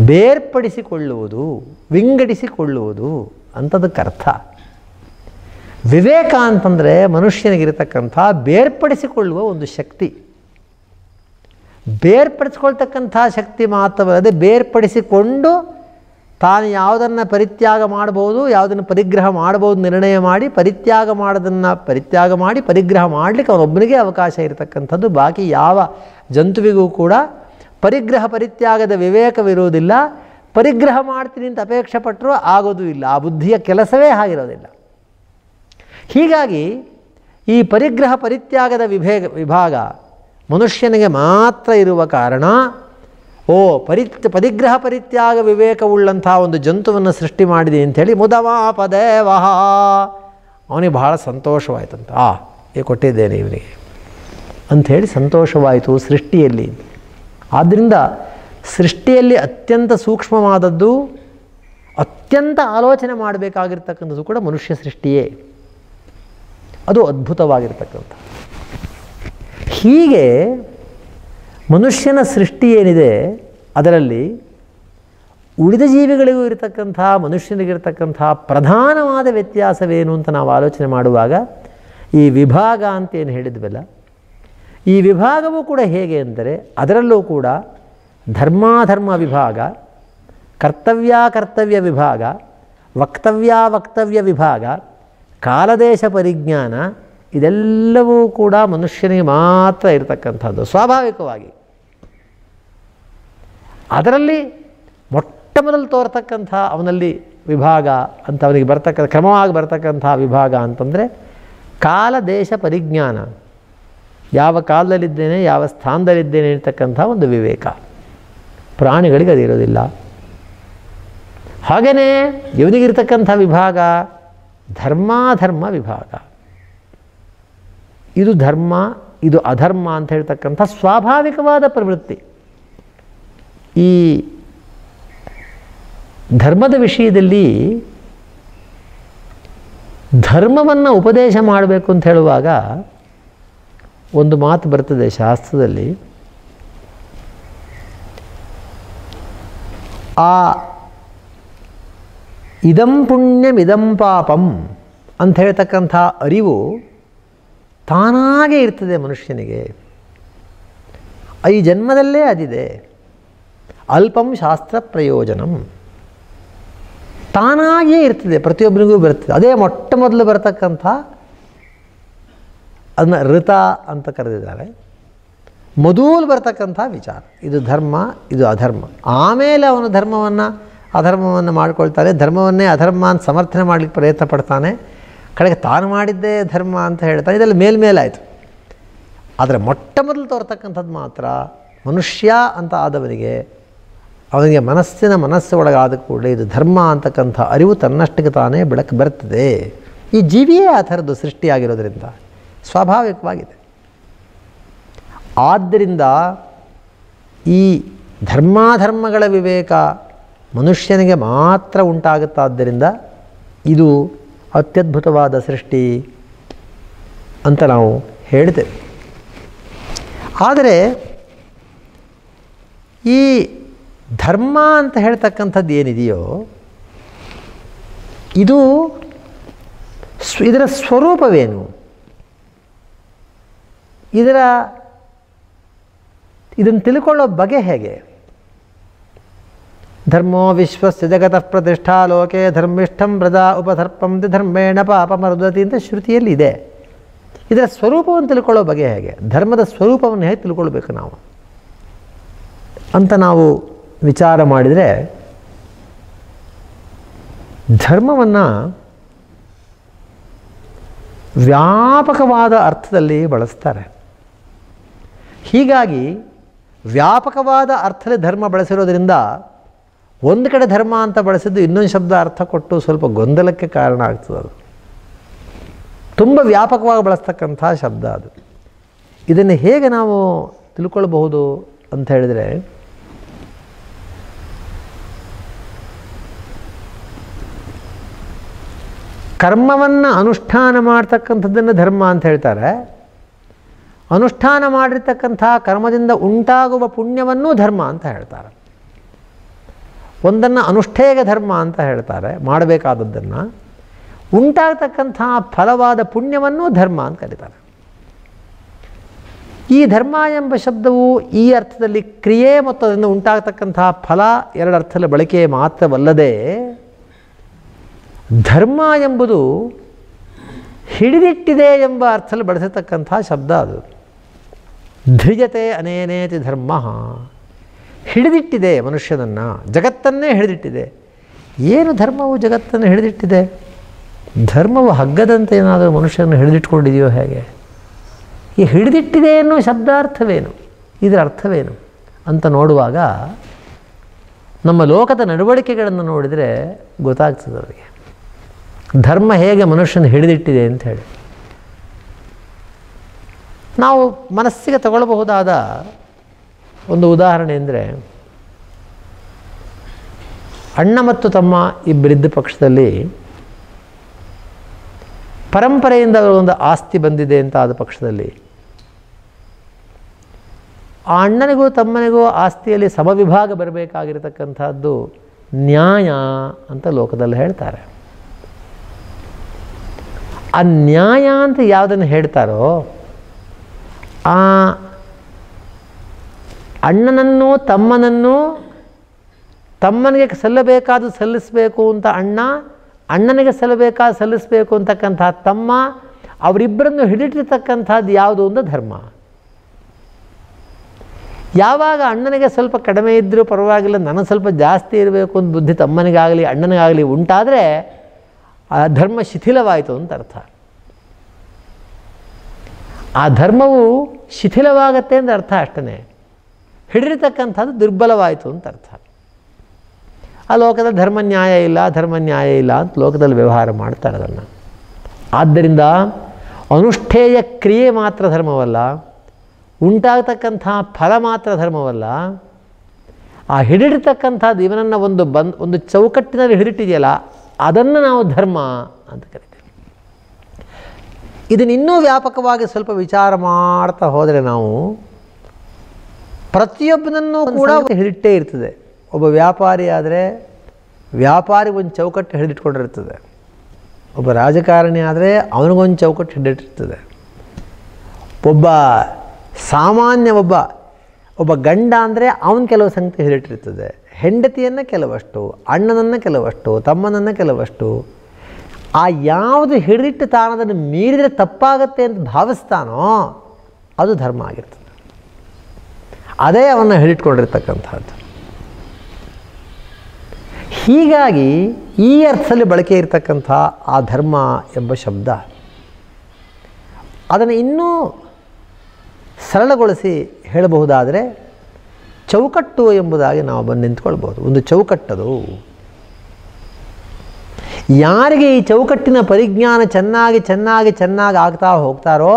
ಬೇರ್ಪಡಿಸಿಕೊಳ್ಳುವುದು, ವಿಂಗಡಿಸಿಕೊಳ್ಳುವುದು ಅಂತದಕ್ಕರ್ಥ ವಿವೇಕ ಅಂತಂದರೆ ಮನುಷ್ಯನಿಗಿರತಕ್ಕಂಥ ಬೇರ್ಪಡಿಸಿಕೊಳ್ಳುವ ಒಂದು ಶಕ್ತಿ. ಬೇರ್ಪಡಿಸಿಕೊಳ್ತಕ್ಕಂಥ ಶಕ್ತಿ ಮಾತ್ರವಲ್ಲದೆ ಬೇರ್ಪಡಿಸಿಕೊಂಡು ತಾನು ಯಾವುದನ್ನು ಪರಿತ್ಯಾಗ ಮಾಡ್ಬೋದು ಯಾವುದನ್ನು ಪರಿಗ್ರಹ ಮಾಡ್ಬೋದು ನಿರ್ಣಯ ಮಾಡಿ, ಪರಿತ್ಯಾಗ ಮಾಡೋದನ್ನು ಪರಿತ್ಯಾಗ ಮಾಡಿ, ಪರಿಗ್ರಹ ಮಾಡಲಿಕ್ಕೆ ಅವನೊಬ್ಬನಿಗೆ ಅವಕಾಶ ಇರತಕ್ಕಂಥದ್ದು. ಬಾಕಿ ಯಾವ ಜಂತುವಿಗೂ ಕೂಡ ಪರಿಗ್ರಹ ಪರಿತ್ಯಾಗದ ವಿವೇಕವಿರುವುದಿಲ್ಲ ಪರಿಗ್ರಹ ಮಾಡ್ತೀನಿ ಅಂತ ಅಪೇಕ್ಷೆ ಪಟ್ಟರೂ ಆಗೋದೂ ಇಲ್ಲ. ಆ ಬುದ್ಧಿಯ ಕೆಲಸವೇ ಆಗಿರೋದಿಲ್ಲ. ಹೀಗಾಗಿ ಈ ಪರಿಗ್ರಹ ಪರಿತ್ಯಾಗದ ವಿಭೇಗ ವಿಭಾಗ ಮನುಷ್ಯನಿಗೆ ಮಾತ್ರ ಇರುವ ಕಾರಣ ಓ ಪರಿ ಪರಿಗ್ರಹ ಪರಿತ್ಯಾಗ ವಿವೇಕವುಳ್ಳಂಥ ಒಂದು ಜಂತುವನ್ನು ಸೃಷ್ಟಿ ಮಾಡಿದೆ ಅಂಥೇಳಿ ಮುದವಾ ಪದೇ ವಹ ಅವನಿಗೆ ಬಹಳ ಸಂತೋಷವಾಯ್ತಂತ. ಆ ಈ ಕೊಟ್ಟಿದ್ದೇನೆ ಇವನಿಗೆ. ಅಂಥೇಳಿ ಸಂತೋಷವಾಯಿತು ಸೃಷ್ಟಿಯಲ್ಲಿ. ಆದ್ದರಿಂದ ಸೃಷ್ಟಿಯಲ್ಲಿ ಅತ್ಯಂತ ಸೂಕ್ಷ್ಮವಾದದ್ದು, ಅತ್ಯಂತ ಆಲೋಚನೆ ಮಾಡಬೇಕಾಗಿರ್ತಕ್ಕಂಥದ್ದು ಕೂಡ ಮನುಷ್ಯ ಸೃಷ್ಟಿಯೇ. ಅದು ಅದ್ಭುತವಾಗಿರ್ತಕ್ಕಂಥ. ಹೀಗೆ ಮನುಷ್ಯನ ಸೃಷ್ಟಿ ಏನಿದೆ, ಅದರಲ್ಲಿ ಉಳಿದ ಜೀವಿಗಳಿಗೂ ಇರತಕ್ಕಂಥ, ಮನುಷ್ಯನಿಗಿರ್ತಕ್ಕಂಥ ಪ್ರಧಾನವಾದ ವ್ಯತ್ಯಾಸವೇನು ಅಂತ ನಾವು ಆಲೋಚನೆ ಮಾಡುವಾಗ, ಈ ವಿಭಾಗ ಅಂತ ಏನು ಹೇಳಿದ್ವಲ್ಲ, ಈ ವಿಭಾಗವೂ ಕೂಡ ಹೇಗೆ ಅಂದರೆ, ಅದರಲ್ಲೂ ಕೂಡ ಧರ್ಮಾಧರ್ಮ ವಿಭಾಗ, ಕರ್ತವ್ಯ ಕರ್ತವ್ಯ ವಿಭಾಗ, ವಕ್ತವ್ಯ ವಕ್ತವ್ಯ ವಿಭಾಗ, ಕಾಲದೇಶ ಪರಿಜ್ಞಾನ, ಇದೆಲ್ಲವೂ ಕೂಡ ಮನುಷ್ಯನಿಗೆ ಮಾತ್ರ ಇರತಕ್ಕಂಥದ್ದು, ಸ್ವಾಭಾವಿಕವಾಗಿ. ಅದರಲ್ಲಿ ಮೊಟ್ಟ ಮೊದಲು ತೋರ್ತಕ್ಕಂಥ ಅವನಲ್ಲಿ ವಿಭಾಗ ಅಂತ ಅವನಿಗೆ ಬರ್ತಕ್ಕಂಥ ಕ್ರಮವಾಗಿ ಬರ್ತಕ್ಕಂಥ ವಿಭಾಗ ಅಂತಂದರೆ ಕಾಲ, ದೇಶ, ಪರಿಜ್ಞಾನ. ಯಾವ ಕಾಲದಲ್ಲಿದ್ದೇನೆ, ಯಾವ ಸ್ಥಾನದಲ್ಲಿದ್ದೇನೆ ಇರ್ತಕ್ಕಂಥ ಒಂದು ವಿವೇಕ. ಪ್ರಾಣಿಗಳಿಗೆ ಅದಿರೋದಿಲ್ಲ. ಹಾಗೆಯೇ ಇವನಿಗಿರ್ತಕ್ಕಂಥ ವಿಭಾಗ ಧರ್ಮಾಧರ್ಮ ವಿಭಾಗ. ಇದು ಧರ್ಮ, ಇದು ಅಧರ್ಮ ಅಂತ ಹೇಳ್ತಕ್ಕಂಥ ಸ್ವಾಭಾವಿಕವಾದ ಪ್ರವೃತ್ತಿ. ಈ ಧರ್ಮದ ವಿಷಯದಲ್ಲಿ ಧರ್ಮವನ್ನು ಉಪದೇಶ ಮಾಡಬೇಕು ಅಂತ ಹೇಳುವಾಗ ಒಂದು ಮಾತು ಬರ್ತದೆ ಶಾಸ್ತ್ರದಲ್ಲಿ. ಆ ಇದಂ ಪುಣ್ಯಂ ಇದಂ ಪಾಪಂ ಅಂತ ಹೇಳ್ತಕ್ಕಂಥ ಅರಿವು ತಾನಾಗೇ ಇರ್ತದೆ ಮನುಷ್ಯನಿಗೆ. ಈ ಜನ್ಮದಲ್ಲೇ ಅದಿದೆ. ಅಲ್ಪಂ ಶಾಸ್ತ್ರ ಪ್ರಯೋಜನಂ. ತಾನಾಗಿಯೇ ಇರ್ತದೆ ಪ್ರತಿಯೊಬ್ಬರಿಗೂ ಬರ್ತದೆ ಅದೇ ಮೊಟ್ಟ ಮೊದಲು ಬರತಕ್ಕಂಥ ಅದನ್ನ ಋತ ಅಂತ ಕರೆದಿದ್ದಾರೆ. ಮೊದಲು ಬರ್ತಕ್ಕಂಥ ವಿಚಾರ. ಇದು ಧರ್ಮ, ಇದು ಅಧರ್ಮ. ಆಮೇಲೆ ಅವನು ಧರ್ಮವನ್ನು, ಅಧರ್ಮವನ್ನು ಮಾಡ್ಕೊಳ್ತಾನೆ. ಧರ್ಮವನ್ನೇ ಅಧರ್ಮ ಅಂತ ಸಮರ್ಥನೆ ಮಾಡಲಿಕ್ಕೆ ಪ್ರಯತ್ನ ಪಡ್ತಾನೆ. ಕಡೆಗೆ ತಾನು ಮಾಡಿದ್ದೇ ಧರ್ಮ ಅಂತ ಹೇಳ್ತಾನೆ. ಇದೆಲ್ಲ ಮೇಲ್ಮೇಲಾಯಿತು ಆದರೆ ಮೊಟ್ಟ ಮೊದಲು ತೋರ್ತಕ್ಕಂಥದ್ದು ಮಾತ್ರ ಮನುಷ್ಯ ಅಂತ ಆದವನಿಗೆ ಅವನಿಗೆ ಮನಸ್ಸಿನ ಮನಸ್ಸು ಒಳಗಾದ ಕೂಡಲೇ ಇದು ಧರ್ಮ ಅಂತಕ್ಕಂಥ ಅರಿವು ತನ್ನಷ್ಟಕ್ಕೆ ತಾನೇ ಬೆಳಕು ಬರ್ತದೆ ಈ ಜೀವಿಯೇ ಆ ಥರದ್ದು ಸೃಷ್ಟಿಯಾಗಿರೋದ್ರಿಂದ ಸ್ವಾಭಾವಿಕವಾಗಿದೆ. ಆದ್ದರಿಂದ ಈ ಧರ್ಮಾಧರ್ಮಗಳ ವಿವೇಕ ಮನುಷ್ಯನಿಗೆ ಮಾತ್ರ ಉಂಟಾಗುತ್ತಾದ್ದರಿಂದ ಇದು ಅತ್ಯದ್ಭುತವಾದ ಸೃಷ್ಟಿ ಅಂತ ನಾವು ಹೇಳ್ತೇವೆ. ಆದರೆ ಈ ಧರ್ಮ ಅಂತ ಹೇಳ್ತಕ್ಕಂಥದ್ದು ಏನಿದೆಯೋ, ಇದು ಇದರ ಸ್ವರೂಪವೇನು? ಇದರ, ಇದನ್ನು ತಿಳ್ಕೊಳ್ಳೋ ಬಗೆ ಹೇಗೆ? ಧರ್ಮೋ ವಿಶ್ವಸ್ಯ ಜಗತಃ ಪ್ರತಿಷ್ಠಾ ಲೋಕೆ ಧರ್ಮಿಷ್ಠಂ ಪ್ರಜಾ ಉಪಧರ್ಪಂ ಧರ್ಮೇಣ ಪಾಪ ಮರುದತಿ ಅಂತ ಶ್ರುತಿಯಲ್ಲಿ ಇದೆ ಇದರ ಸ್ವರೂಪವನ್ನು ತಿಳ್ಕೊಳ್ಳೋ ಬಗೆ ಹೇಗೆ? ಧರ್ಮದ ಸ್ವರೂಪವನ್ನು ಹೇಗೆ ತಿಳ್ಕೊಳ್ಬೇಕು ನಾವು? ಅಂತ ನಾವು ವಿಚಾರ ಮಾಡಿದರೆ ಧರ್ಮವನ್ನು ವ್ಯಾಪಕವಾದ ಅರ್ಥದಲ್ಲಿ ಬಳಸ್ತಾರೆ. ಹೀಗಾಗಿ ವ್ಯಾಪಕವಾದ ಅರ್ಥದಲ್ಲಿ ಧರ್ಮ ಬಳಸಿರೋದ್ರಿಂದ ಒಂದು ಕಡೆ ಧರ್ಮ ಅಂತ ಬಳಸಿದ್ದು ಇನ್ನೊಂದು ಶಬ್ದ ಅರ್ಥ ಕೊಟ್ಟು ಸ್ವಲ್ಪ ಗೊಂದಲಕ್ಕೆ ಕಾರಣ ಆಗ್ತದೆ ಅದು. ತುಂಬ ವ್ಯಾಪಕವಾಗಿ ಬಳಸ್ತಕ್ಕಂಥ ಶಬ್ದ ಅದು. ಇದನ್ನು ಹೇಗೆ ನಾವು ತಿಳ್ಕೊಳ್ಬಹುದು ಅಂತ ಹೇಳಿದರೆ ಕರ್ಮವನ್ನು ಅನುಷ್ಠಾನ ಮಾಡ್ತಕ್ಕಂಥದ್ದನ್ನು ಧರ್ಮ ಅಂತ ಹೇಳ್ತಾರೆ. ಅನುಷ್ಠಾನ ಮಾಡಿರ್ತಕ್ಕಂಥ ಕರ್ಮದಿಂದ ಉಂಟಾಗುವ ಪುಣ್ಯವನ್ನೂ ಧರ್ಮ ಅಂತ ಹೇಳ್ತಾರೆ. ಒಂದನ್ನು ಅನುಷ್ಠೇಯ ಧರ್ಮ ಅಂತ ಹೇಳ್ತಾರೆ, ಮಾಡಬೇಕಾದದ್ದನ್ನು. ಉಂಟಾಗತಕ್ಕಂಥ ಫಲವಾದ ಪುಣ್ಯವನ್ನೂ ಧರ್ಮ ಅಂತ ಕರೀತಾರೆ. ಈ ಧರ್ಮ ಎಂಬ ಶಬ್ದವು ಈ ಅರ್ಥದಲ್ಲಿ ಕ್ರಿಯೆ ಮತ್ತು ಅದರಿಂದ ಉಂಟಾಗತಕ್ಕಂಥ ಫಲ ಎರಡು ಅರ್ಥದಲ್ಲಿ ಬಳಕೆ ಮಾತ್ರವಲ್ಲದೆ ಧರ್ಮ ಎಂಬುದು ಹಿಡಿದಿಟ್ಟಿದೆ ಎಂಬ ಅರ್ಥದಲ್ಲಿ ಬಳಸತಕ್ಕಂಥ ಶಬ್ದ ಅದು. ಧೃಜತೆ ಅನೇನೇತಿ ಧರ್ಮ. ಹಿಡಿದಿಟ್ಟಿದೆ ಮನುಷ್ಯನನ್ನು, ಜಗತ್ತನ್ನೇ ಹಿಡಿದಿಟ್ಟಿದೆ. ಏನು ಧರ್ಮವು ಜಗತ್ತನ್ನು ಹಿಡಿದಿಟ್ಟಿದೆ? ಧರ್ಮವು ಹಗ್ಗದಂತೆ ಏನಾದರೂ ಮನುಷ್ಯನನ್ನು ಹಿಡಿದಿಟ್ಕೊಂಡಿದೆಯೋ ಹೇಗೆ? ಈ ಹಿಡಿದಿಟ್ಟಿದೆ ಅನ್ನೋ ಶಬ್ದಾರ್ಥವೇನು? ಇದರ ಅರ್ಥವೇನು? ಅಂತ ನೋಡುವಾಗ ನಮ್ಮ ಲೋಕದ ನಡವಳಿಕೆಗಳನ್ನು ನೋಡಿದರೆ ಗೊತ್ತಾಗ್ತದೆ ಅವರಿಗೆ. ಧರ್ಮ ಹೇಗೆ ಮನುಷ್ಯನ ಹಿಡಿದಿಟ್ಟಿದೆ ಅಂತ ಹೇಳಿ. ನಾವು ಮನಸ್ಸಿಗೆ ತಗೊಳ್ಳಬಹುದಾದ ಒಂದು ಉದಾಹರಣೆ ಅಂದರೆ, ಅಣ್ಣ ಮತ್ತು ತಮ್ಮ ಇಬ್ಬರಿದ್ದ ಪಕ್ಷದಲ್ಲಿ ಪರಂಪರೆಯಿಂದ ಒಂದು ಆಸ್ತಿ ಬಂದಿದೆ ಅಂತ ಆದ ಪಕ್ಷದಲ್ಲಿ, ಆ ಅಣ್ಣನಿಗೂ ತಮ್ಮನಿಗೂ ಆಸ್ತಿಯಲ್ಲಿ ಸಮವಿಭಾಗ ಬರಬೇಕಾಗಿರತಕ್ಕಂಥದ್ದು ನ್ಯಾಯ ಅಂತ ಲೋಕದಲ್ಲಿ ಹೇಳ್ತಾರೆ. ಆ ನ್ಯಾಯ ಅಂತ ಯಾವುದನ್ನು ಹೇಳ್ತಾರೋ, ಆ ಅಣ್ಣನನ್ನು ತಮ್ಮನನ್ನು ತಮ್ಮನಿಗೆ ಸಲ್ಲಬೇಕಾದ ಸಲ್ಲಿಸಬೇಕು ಅಂತ ಅಣ್ಣ, ಅಣ್ಣನಿಗೆ ಸಲ್ಲಬೇಕಾದ ಸಲ್ಲಿಸಬೇಕು ಅಂತಕ್ಕಂಥ ತಮ್ಮ, ಅವರಿಬ್ಬರನ್ನು ಹಿಡಿದಿರ್ತಕ್ಕಂಥದ್ದು ಯಾವುದು ಅಂತ ಧರ್ಮ. ಯಾವಾಗ ಅಣ್ಣನಿಗೆ ಸ್ವಲ್ಪ ಕಡಿಮೆ ಇದ್ದರೂ ಪರವಾಗಿಲ್ಲ, ನನಗೆ ಸ್ವಲ್ಪ ಜಾಸ್ತಿ ಇರಬೇಕು ಅಂತ ಬುದ್ಧಿ ತಮ್ಮನಿಗಾಗಲಿ, ಅಣ್ಣನಿಗಾಗಲಿ ಉಂಟಾದರೆ ಆ ಧರ್ಮ ಶಿಥಿಲವಾಯಿತು ಅಂತ ಅರ್ಥ. ಆ ಧರ್ಮವು ಶಿಥಿಲವಾಗತ್ತೆ ಅಂತ ಅರ್ಥ ಅಷ್ಟೇ ಹಿಡಿರತಕ್ಕಂಥದ್ದು ದುರ್ಬಲವಾಯಿತು ಅಂತ ಅರ್ಥ. ಆ ಲೋಕದ ಧರ್ಮ ನ್ಯಾಯ ಇಲ್ಲ, ಧರ್ಮ ನ್ಯಾಯ ಇಲ್ಲ ಅಂತ ಲೋಕದಲ್ಲಿ ವ್ಯವಹಾರ ಮಾಡ್ತಾರೆ ಅದನ್ನು. ಆದ್ದರಿಂದ ಅನುಷ್ಠೇಯ ಕ್ರಿಯೆ ಮಾತ್ರ ಧರ್ಮವಲ್ಲ, ಉಂಟಾಗತಕ್ಕಂಥ ಫಲ ಮಾತ್ರ ಧರ್ಮವಲ್ಲ, ಆ ಹಿಡಿಡಿರ್ತಕ್ಕಂಥದ್ದು ಇವನನ್ನು ಒಂದು ಬಂದ್, ಒಂದು ಚೌಕಟ್ಟಿನಲ್ಲಿ ಹಿಡಿಟ್ಟಿದೆಯಲ್ಲ ಅದನ್ನು ನಾವು ಧರ್ಮ ಅಂತ ಕರಿತೀವಿ. ಇದನ್ನು ಇನ್ನೂ ವ್ಯಾಪಕವಾಗಿ ಸ್ವಲ್ಪ ವಿಚಾರ ಮಾಡ್ತಾ ಹೋದರೆ ನಾವು ಪ್ರತಿಯೊಬ್ಬನನ್ನು ಕೂಡ ಹಿಡಿಟ್ಟೇ ಇರ್ತದೆ. ಒಬ್ಬ ವ್ಯಾಪಾರಿ ಆದರೆ ವ್ಯಾಪಾರಿ ಒಂದು ಚೌಕಟ್ಟು ಹಿಡಿದಿಟ್ಕೊಂಡಿರ್ತದೆ. ಒಬ್ಬ ರಾಜಕಾರಣಿ ಆದರೆ ಅವನಿಗೊಂದು ಚೌಕಟ್ಟು ಹಿಡಿದಿಟ್ಟಿರ್ತದೆ. ಒಬ್ಬ ಸಾಮಾನ್ಯ ಒಬ್ಬ ಒಬ್ಬ ಗಂಡ ಅಂದರೆ ಅವನ ಕೆಲವು ಸಂಗತಿ ಹಿಡಿಟ್ಟಿರ್ತದೆ ಹೆಂಡತಿಯನ್ನು ಕೆಲವಷ್ಟು, ಅಣ್ಣನನ್ನು ಕೆಲವಷ್ಟು, ತಮ್ಮನನ್ನು ಕೆಲವಷ್ಟು, ಆ ಯಾವುದು ಹಿಡಿದಿಟ್ಟು ತಾನದನ್ನು ಮೀರಿದರೆ ತಪ್ಪಾಗತ್ತೆ ಅಂತ ಭಾವಿಸ್ತಾನೋ ಅದು ಧರ್ಮ ಆಗಿರ್ತದೆ. ಅದೇ ಅವನ್ನ ಹಿಡಿಟ್ಕೊಂಡಿರ್ತಕ್ಕಂಥದ್ದು ಹೀಗಾಗಿ ಈ ಅರ್ಥದಲ್ಲಿ ಬಳಕೆ ಇರತಕ್ಕಂಥ ಆ ಧರ್ಮ ಎಂಬ ಶಬ್ದ ಅದನ್ನು ಇನ್ನೂ ಸರಳಗೊಳಿಸಿ ಹೇಳಬಹುದಾದರೆ ಚೌಕಟ್ಟು ಎಂಬುದಾಗಿ ನಾವು ಬಂದು ನಿಂತ್ಕೊಳ್ಬೋದು. ಒಂದು ಚೌಕಟ್ಟದು. ಯಾರಿಗೆ ಈ ಚೌಕಟ್ಟಿನ ಪರಿಜ್ಞಾನ ಚೆನ್ನಾಗಿ ಚೆನ್ನಾಗಿ ಚೆನ್ನಾಗಿ ಆಗ್ತಾ ಹೋಗ್ತಾರೋ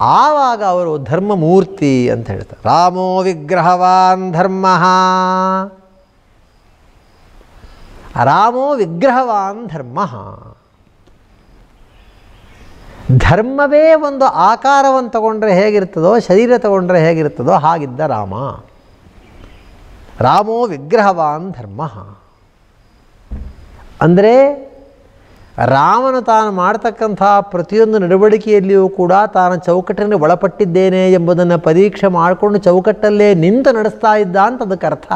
ಆವಾಗ ಅವರು ಧರ್ಮಮೂರ್ತಿ ಅಂತ ಹೇಳ್ತಾರೆ. ರಾಮೋ ವಿಗ್ರಹವಾನ್ ಧರ್ಮ. ರಾಮೋ ವಿಗ್ರಹವಾನ್ ಧರ್ಮ. ಧರ್ಮವೇ ಒಂದು ಆಕಾರವನ್ನು ತಗೊಂಡ್ರೆ ಹೇಗಿರ್ತದೋ, ಶರೀರ ತಗೊಂಡ್ರೆ ಹೇಗಿರ್ತದೋ ಹಾಗಿದ್ದ ರಾಮ. ರಾಮೋ ವಿಗ್ರಹವಾನ್ ಧರ್ಮ. ಅಂದರೆ ರಾಮನು ತಾನು ಮಾಡ್ತಕ್ಕಂಥ ಪ್ರತಿಯೊಂದು ನಡವಳಿಕೆಯಲ್ಲಿಯೂ ಕೂಡ ತಾನು ಚೌಕಟ್ಟನ್ನು ಒಳಪಟ್ಟಿದ್ದೇನೆ ಎಂಬುದನ್ನು ಪರೀಕ್ಷೆ ಮಾಡಿಕೊಂಡು ಚೌಕಟ್ಟಲ್ಲೇ ನಿಂತು ನಡೆಸ್ತಾ ಇದ್ದ ಅಂತ ಅದಕ್ಕೆ ಅರ್ಥ.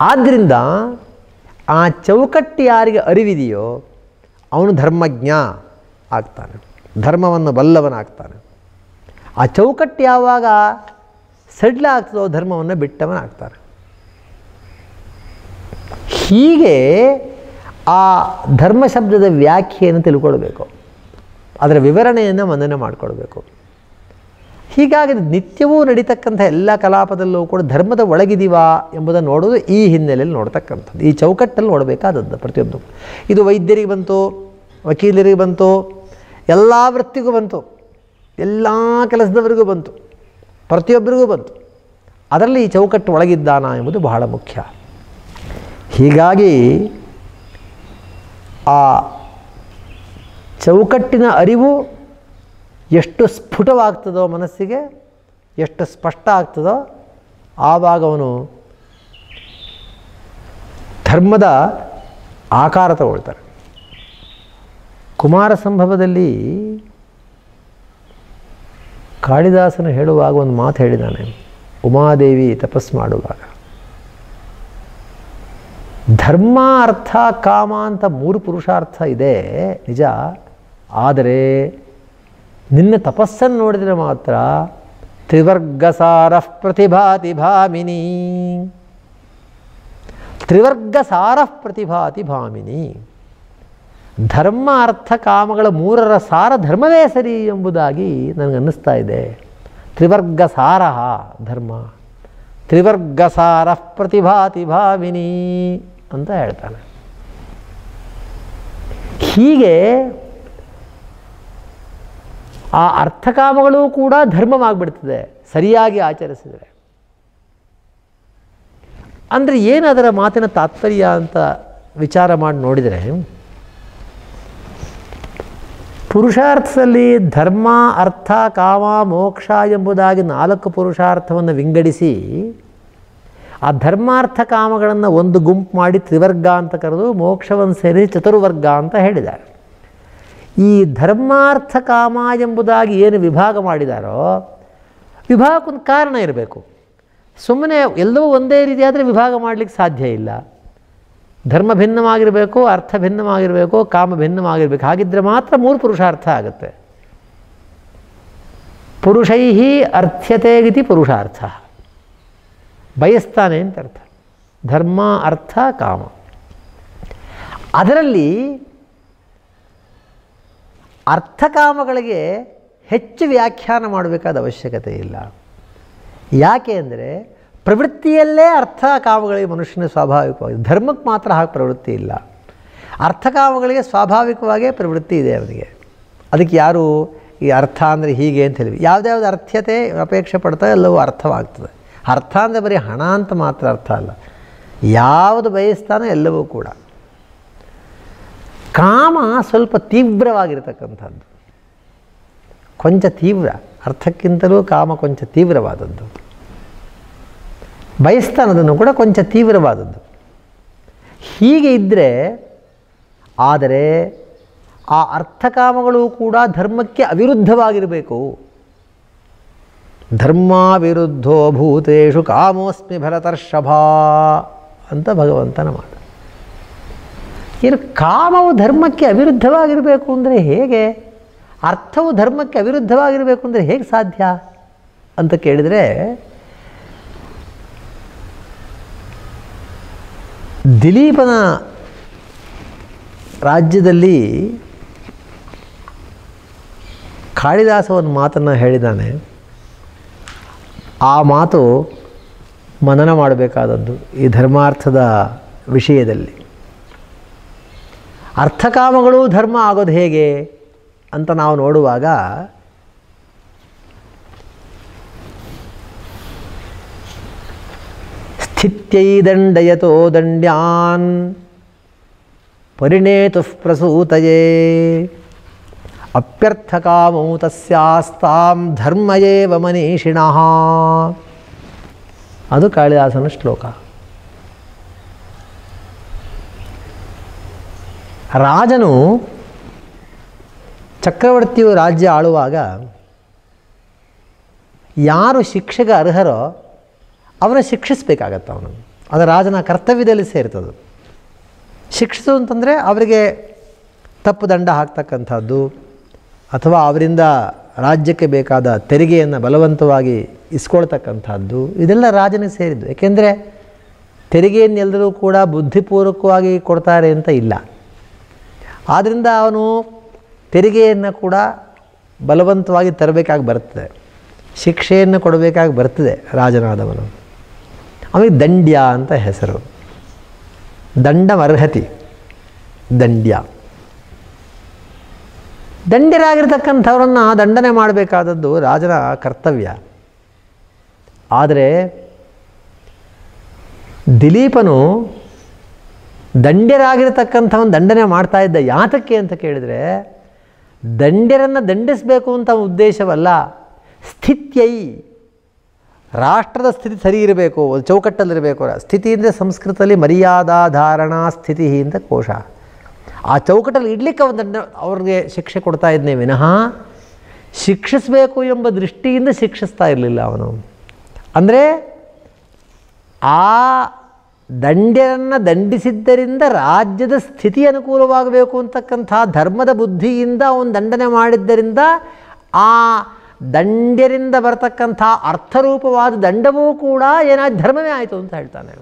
ಆದ್ದರಿಂದ ಆ ಚೌಕಟ್ಟು ಯಾರಿಗೆ ಅರಿವಿದೆಯೋ ಅವನು ಧರ್ಮಜ್ಞ ಆಗ್ತಾನೆ. ಧರ್ಮವನ್ನು ಬಲ್ಲವನಾಗ್ತಾನೆ. ಆ ಚೌಕಟ್ಟು ಯಾವಾಗ ಸಡ್ಲ ಆಗ್ತದೋ ಧರ್ಮವನ್ನು ಬಿಟ್ಟವನಾಗ್ತಾನೆ. ಹೀಗೆ ಆ ಧರ್ಮ ಶಬ್ದದ ವ್ಯಾಖ್ಯೆಯನ್ನು ತಿಳ್ಕೊಳ್ಬೇಕು. ಅದರ ವಿವರಣೆಯನ್ನು ಮನನ ಮಾಡಿಕೊಳ್ಬೇಕು. ಹೀಗಾಗಿ ನಿತ್ಯವೂ ನಡೀತಕ್ಕಂಥ ಎಲ್ಲ ಕಲಾಪದಲ್ಲೂ ಕೂಡ ಧರ್ಮದ ಒಳಗಿದೀವಾ ಎಂಬುದನ್ನು ನೋಡೋದು ಈ ಹಿನ್ನೆಲೆಯಲ್ಲಿ ನೋಡ್ತಕ್ಕಂಥದ್ದು. ಈ ಚೌಕಟ್ಟಲ್ಲಿ ನೋಡಬೇಕಾದದ್ದು ಪ್ರತಿಯೊಂದು. ಇದು ವೈದ್ಯರಿಗೆ ಬಂತು, ವಕೀಲರಿಗೆ ಬಂತು, ಎಲ್ಲ ವೃತ್ತಿಗೂ ಬಂತು, ಎಲ್ಲ ಕೆಲಸದವರಿಗೂ ಬಂತು, ಪ್ರತಿಯೊಬ್ಬರಿಗೂ ಬಂತು. ಅದರಲ್ಲಿ ಈ ಚೌಕಟ್ಟು ಒಳಗಿದ್ದಾನ ಎಂಬುದು ಬಹಳ ಮುಖ್ಯ. ಹೀಗಾಗಿ ಆ ಚೌಕಟ್ಟಿನ ಅರಿವು ಎಷ್ಟು ಸ್ಫುಟವಾಗ್ತದೋ ಮನಸ್ಸಿಗೆ, ಎಷ್ಟು ಸ್ಪಷ್ಟ ಆಗ್ತದೋ ಆವಾಗ ಅವನು ಧರ್ಮದ ಆಕಾರ ತಗೊಳ್ತಾರೆ ಕುಮಾರ ಸಂಭವದಲ್ಲಿ ಕಾಳಿದಾಸನು ಹೇಳುವಾಗ ಒಂದು ಮಾತು ಹೇಳಿದ್ದಾನೆ ಉಮಾದೇವಿ ತಪಸ್ ಮಾಡುವಾಗ. ಧರ್ಮ ಅರ್ಥ ಕಾಮ ಅಂತ ಮೂರು ಪುರುಷಾರ್ಥ ಇದೆ, ನಿಜ, ಆದರೆ ನಿನ್ನ ತಪಸ್ಸನ್ನು ನೋಡಿದರೆ ಮಾತ್ರ ತ್ರಿವರ್ಗಸಾರ ಪ್ರತಿಭಾತಿ ಭಾಮಿನಿ. ತ್ರಿವರ್ಗಸಾರ ಪ್ರತಿಭಾತಿ ಭಾಮಿನಿ. ಧರ್ಮ ಅರ್ಥ ಕಾಮಗಳ ಮೂರರ ಸಾರ ಧರ್ಮವೇ ಸರಿ ಎಂಬುದಾಗಿ ನನಗನ್ನಿಸ್ತಾ ಇದೆ. ತ್ರಿವರ್ಗ ಸಾರ ಧರ್ಮ. ತ್ರಿವರ್ಗಸಾರ ಪ್ರತಿಭಾತಿ ಭಾವಿನಿ ಅಂತ ಹೇಳ್ತಾನೆ. ಹೀಗೆ ಆ ಅರ್ಥಕಾಮಗಳು ಕೂಡ ಧರ್ಮವಾಗ್ಬಿಡ್ತದೆ, ಸರಿಯಾಗಿ ಆಚರಿಸಿದರೆ. ಅಂದರೆ ಏನು ಅದರ ಮಾತಿನ ತಾತ್ಪರ್ಯ ಅಂತ ವಿಚಾರ ಮಾಡಿ ನೋಡಿದರೆ, ಪುರುಷಾರ್ಥದಲ್ಲಿ ಧರ್ಮ, ಅರ್ಥ, ಕಾಮ, ಮೋಕ್ಷ ಎಂಬುದಾಗಿ ನಾಲ್ಕು ಪುರುಷಾರ್ಥವನ್ನು ವಿಂಗಡಿಸಿ, ಆ ಧರ್ಮಾರ್ಥ ಕಾಮಗಳನ್ನು ಒಂದು ಗುಂಪು ಮಾಡಿ ತ್ರಿವರ್ಗ ಅಂತ ಕರೆದು ಮೋಕ್ಷವನ್ನು ಸೇರಿ ಚತುರ್ವರ್ಗ ಅಂತ ಹೇಳಿದ್ದಾರೆ. ಈ ಧರ್ಮಾರ್ಥ ಕಾಮ ಎಂಬುದಾಗಿ ಏನು ವಿಭಾಗ ಮಾಡಿದಾರೋ ವಿಭಾಗಕ್ಕೊಂದು ಕಾರಣ ಇರಬೇಕು. ಸುಮ್ಮನೆ ಎಲ್ಲವೂ ಒಂದೇ ರೀತಿ ಆದರೆ ವಿಭಾಗ ಮಾಡಲಿಕ್ಕೆ ಸಾಧ್ಯ ಇಲ್ಲ. ಧರ್ಮ ಭಿನ್ನವಾಗಿರಬೇಕು, ಅರ್ಥ ಭಿನ್ನವಾಗಿರಬೇಕು, ಕಾಮ ಭಿನ್ನವಾಗಿರಬೇಕು. ಹಾಗಿದ್ದರೆ ಮಾತ್ರ ಮೂರು ಪುರುಷಾರ್ಥ ಆಗುತ್ತೆ. ಪುರುಷೈ ಅರ್ಥ್ಯತೆಗಿತಿ ಪುರುಷಾರ್ಥ. ಬಯಸ್ತಾನೆ ಅಂತ ಅರ್ಥ. ಧರ್ಮ, ಅರ್ಥ, ಕಾಮ. ಅದರಲ್ಲಿ ಅರ್ಥಕಾಮಗಳಿಗೆ ಹೆಚ್ಚು ವ್ಯಾಖ್ಯಾನ ಮಾಡಬೇಕಾದ ಅವಶ್ಯಕತೆ ಇಲ್ಲ. ಯಾಕೆ ಅಂದರೆ ಪ್ರವೃತ್ತಿಯಲ್ಲೇ ಅರ್ಥ ಕಾಮಗಳಿಗೆ ಮನುಷ್ಯನ ಸ್ವಾಭಾವಿಕವಾಗಿ, ಧರ್ಮಕ್ಕೆ ಮಾತ್ರ ಹಾಗೆ ಪ್ರವೃತ್ತಿ ಇಲ್ಲ. ಅರ್ಥಕಾಮಗಳಿಗೆ ಸ್ವಾಭಾವಿಕವಾಗೇ ಪ್ರವೃತ್ತಿ ಇದೆ ಅವರಿಗೆ ಅದಕ್ಕೆ ಯಾರು ಈ ಅರ್ಥ ಅಂದರೆ ಹೀಗೆ ಅಂತ ಹೇಳಿ ಯಾವುದ್ಯಾವ್ದು ಅರ್ಥ್ಯತೆ ಅಪೇಕ್ಷೆ ಪಡ್ತಾ ಎಲ್ಲವೂ ಅರ್ಥವಾಗ್ತದೆ. ಅರ್ಥ ಅಂದರೆ ಬರೀ ಹಣ ಅಂತ ಮಾತ್ರ ಅರ್ಥ ಅಲ್ಲ. ಯಾವುದು ಬಯಸ್ತಾನೋ ಎಲ್ಲವೂ ಕೂಡ. ಕಾಮ ಸ್ವಲ್ಪ ತೀವ್ರವಾಗಿರತಕ್ಕಂಥದ್ದು. ಕೊಂಚ ತೀವ್ರ, ಅರ್ಥಕ್ಕಿಂತಲೂ ಕಾಮ ಕೊಂಚ ತೀವ್ರವಾದದ್ದು. ಬಯಸ್ತಾನದನ್ನು ಕೂಡ ಕೊಂಚ ತೀವ್ರವಾದದ್ದು. ಹೀಗೆ ಇದ್ದರೆ ಆದರೆ ಆ ಅರ್ಥಕಾಮಗಳು ಕೂಡ ಧರ್ಮಕ್ಕೆ ಅವಿರುದ್ಧವಾಗಿರಬೇಕು. ಧರ್ಮ ವಿರುದ್ಧೋ ಭೂತೇಶು ಕಾಮೋಸ್ಮಿ ಭರತರ್ಷಭಾ ಅಂತ ಭಗವಂತನ ಮಾತು. ಏನು ಕಾಮವು ಧರ್ಮಕ್ಕೆ ಅವಿರುದ್ಧವಾಗಿರಬೇಕು ಅಂದರೆ ಹೇಗೆ? ಅರ್ಥವು ಧರ್ಮಕ್ಕೆ ಅವಿರುದ್ಧವಾಗಿರಬೇಕು ಅಂದರೆ ಹೇಗೆ ಸಾಧ್ಯ? ಅಂತ ಕೇಳಿದರೆ, ದಿಲೀಪನ ರಾಜ್ಯದಲ್ಲಿ ಕಾಳಿದಾಸ ಒಂದು ಮಾತನ್ನು ಹೇಳಿದ್ದಾನೆ ಆ ಮಾತು ಮನನ ಮಾಡಬೇಕಾದದ್ದು ಈ ಧರ್ಮಾರ್ಥದ ವಿಷಯದಲ್ಲಿ. ಅರ್ಥಕಾಮಗಳು ಧರ್ಮ ಆಗೋದು ಹೇಗೆ ಅಂತ ನಾವು ನೋಡುವಾಗ ಸ್ಥಿತ್ಯೈ ದಂಡಯತೋ ದಂಡ್ಯಾನ್ ಪರಿಣೇತು ಪ್ರಸೂತಯೇ. ಅಪ್ಯರ್ಥಕಾಮೌ ತಸ್ಯಾಸ್ತಾಂ ಧರ್ಮಯೇವ ಅದು ಕಾಳಿದಾಸನ ಶ್ಲೋಕ. ರಾಜನು ಚಕ್ರವರ್ತಿಯು ರಾಜ್ಯ ಆಳುವಾಗ ಯಾರು ಶಿಕ್ಷೆಗೆ ಅರ್ಹರೋ ಅವರ ಶಿಕ್ಷಿಸಬೇಕಾಗತ್ತೆ ಅವನು. ಅದು ರಾಜನ ಕರ್ತವ್ಯದಲ್ಲಿ ಸೇರ್ತದೆ. ಶಿಕ್ಷಿಸು ಅಂತಂದರೆ ಅವರಿಗೆ ತಪ್ಪು ದಂಡ ಹಾಕ್ತಕ್ಕಂಥದ್ದು ಅಥವಾ ಅವರಿಂದ ರಾಜ್ಯಕ್ಕೆ ಬೇಕಾದ ತೆರಿಗೆಯನ್ನು ಬಲವಂತವಾಗಿ ಇಸ್ಕೊಳ್ತಕ್ಕಂಥದ್ದು. ಇದೆಲ್ಲ ರಾಜನಿಗೆ ಸೇರಿದ್ದು. ಏಕೆಂದರೆ ತೆರಿಗೆಯನ್ನೆಲ್ಲರೂ ಕೂಡ ಬುದ್ಧಿಪೂರ್ವಕವಾಗಿ ಕೊಡ್ತಾರೆ ಅಂತ ಇಲ್ಲ. ಆದ್ದರಿಂದ ಅವನು ತೆರಿಗೆಯನ್ನು ಕೂಡ ಬಲವಂತವಾಗಿ ತರಬೇಕಾಗಿ ಬರ್ತದೆ. ಶಿಕ್ಷೆಯನ್ನು ಕೊಡಬೇಕಾಗಿ ಬರ್ತದೆ ರಾಜನಾದವನು. ಅವನಿಗೆ ದಂಡ್ಯ ಅಂತ ಹೆಸರು. ದಂಡಮರ್ಹತಿ. ದಂಡ್ಯ. ದಂಡ್ಯರಾಗಿರ್ತಕ್ಕಂಥವ್ರನ್ನು ದಂಡನೆ ಮಾಡಬೇಕಾದದ್ದು ರಾಜನ ಕರ್ತವ್ಯ. ಆದರೆ ದಿಲೀಪನು ದಂಡ್ಯರಾಗಿರ್ತಕ್ಕಂಥವನು ದಂಡನೆ ಮಾಡ್ತಾ ಇದ್ದ ಯಾತಕ್ಕೆ ಅಂತ ಕೇಳಿದರೆ, ದಂಡ್ಯರನ್ನು ದಂಡಿಸಬೇಕು ಅಂತ ಉದ್ದೇಶವಲ್ಲ, ಸ್ಥಿತ್ಯೈ. ರಾಷ್ಟ್ರದ ಸ್ಥಿತಿ ಸರಿ ಇರಬೇಕು, ಚೌಕಟ್ಟಲ್ಲಿರಬೇಕು. ಸ್ಥಿತಿ ಅಂದರೆ ಸಂಸ್ಕೃತದಲ್ಲಿ ಮರ್ಯಾದಾ ಧಾರಣಾ ಸ್ಥಿತಿ ಅಂತ ಕೋಶ. ಆ ಚೌಕಟ್ಟಲ್ಲಿ ಇಡ್ಲಿಕ್ಕೆ ಒಂದು ದಂಡ ಅವ್ರಿಗೆ ಶಿಕ್ಷೆ ಕೊಡ್ತಾ ಇದ್ನೇ ವಿನಃ, ಶಿಕ್ಷಿಸಬೇಕು ಎಂಬ ದೃಷ್ಟಿಯಿಂದ ಶಿಕ್ಷಿಸ್ತಾ ಇರಲಿಲ್ಲ ಅವನು. ಅಂದರೆ ಆ ದಂಡ್ಯರನ್ನು ದಂಡಿಸಿದ್ದರಿಂದ ರಾಜ್ಯದ ಸ್ಥಿತಿ ಅನುಕೂಲವಾಗಬೇಕು ಅಂತಕ್ಕಂಥ ಧರ್ಮದ ಬುದ್ಧಿಯಿಂದ ಅವನು ದಂಡನೆ ಮಾಡಿದ್ದರಿಂದ ಆ ದಂಡ್ಯರಿಂದ ಬರತಕ್ಕಂಥ ಅರ್ಥರೂಪವಾದ ದಂಡವೂ ಕೂಡ ಏನಾದ ಧರ್ಮವೇ ಆಯಿತು ಅಂತ ಹೇಳ್ತಾನೆ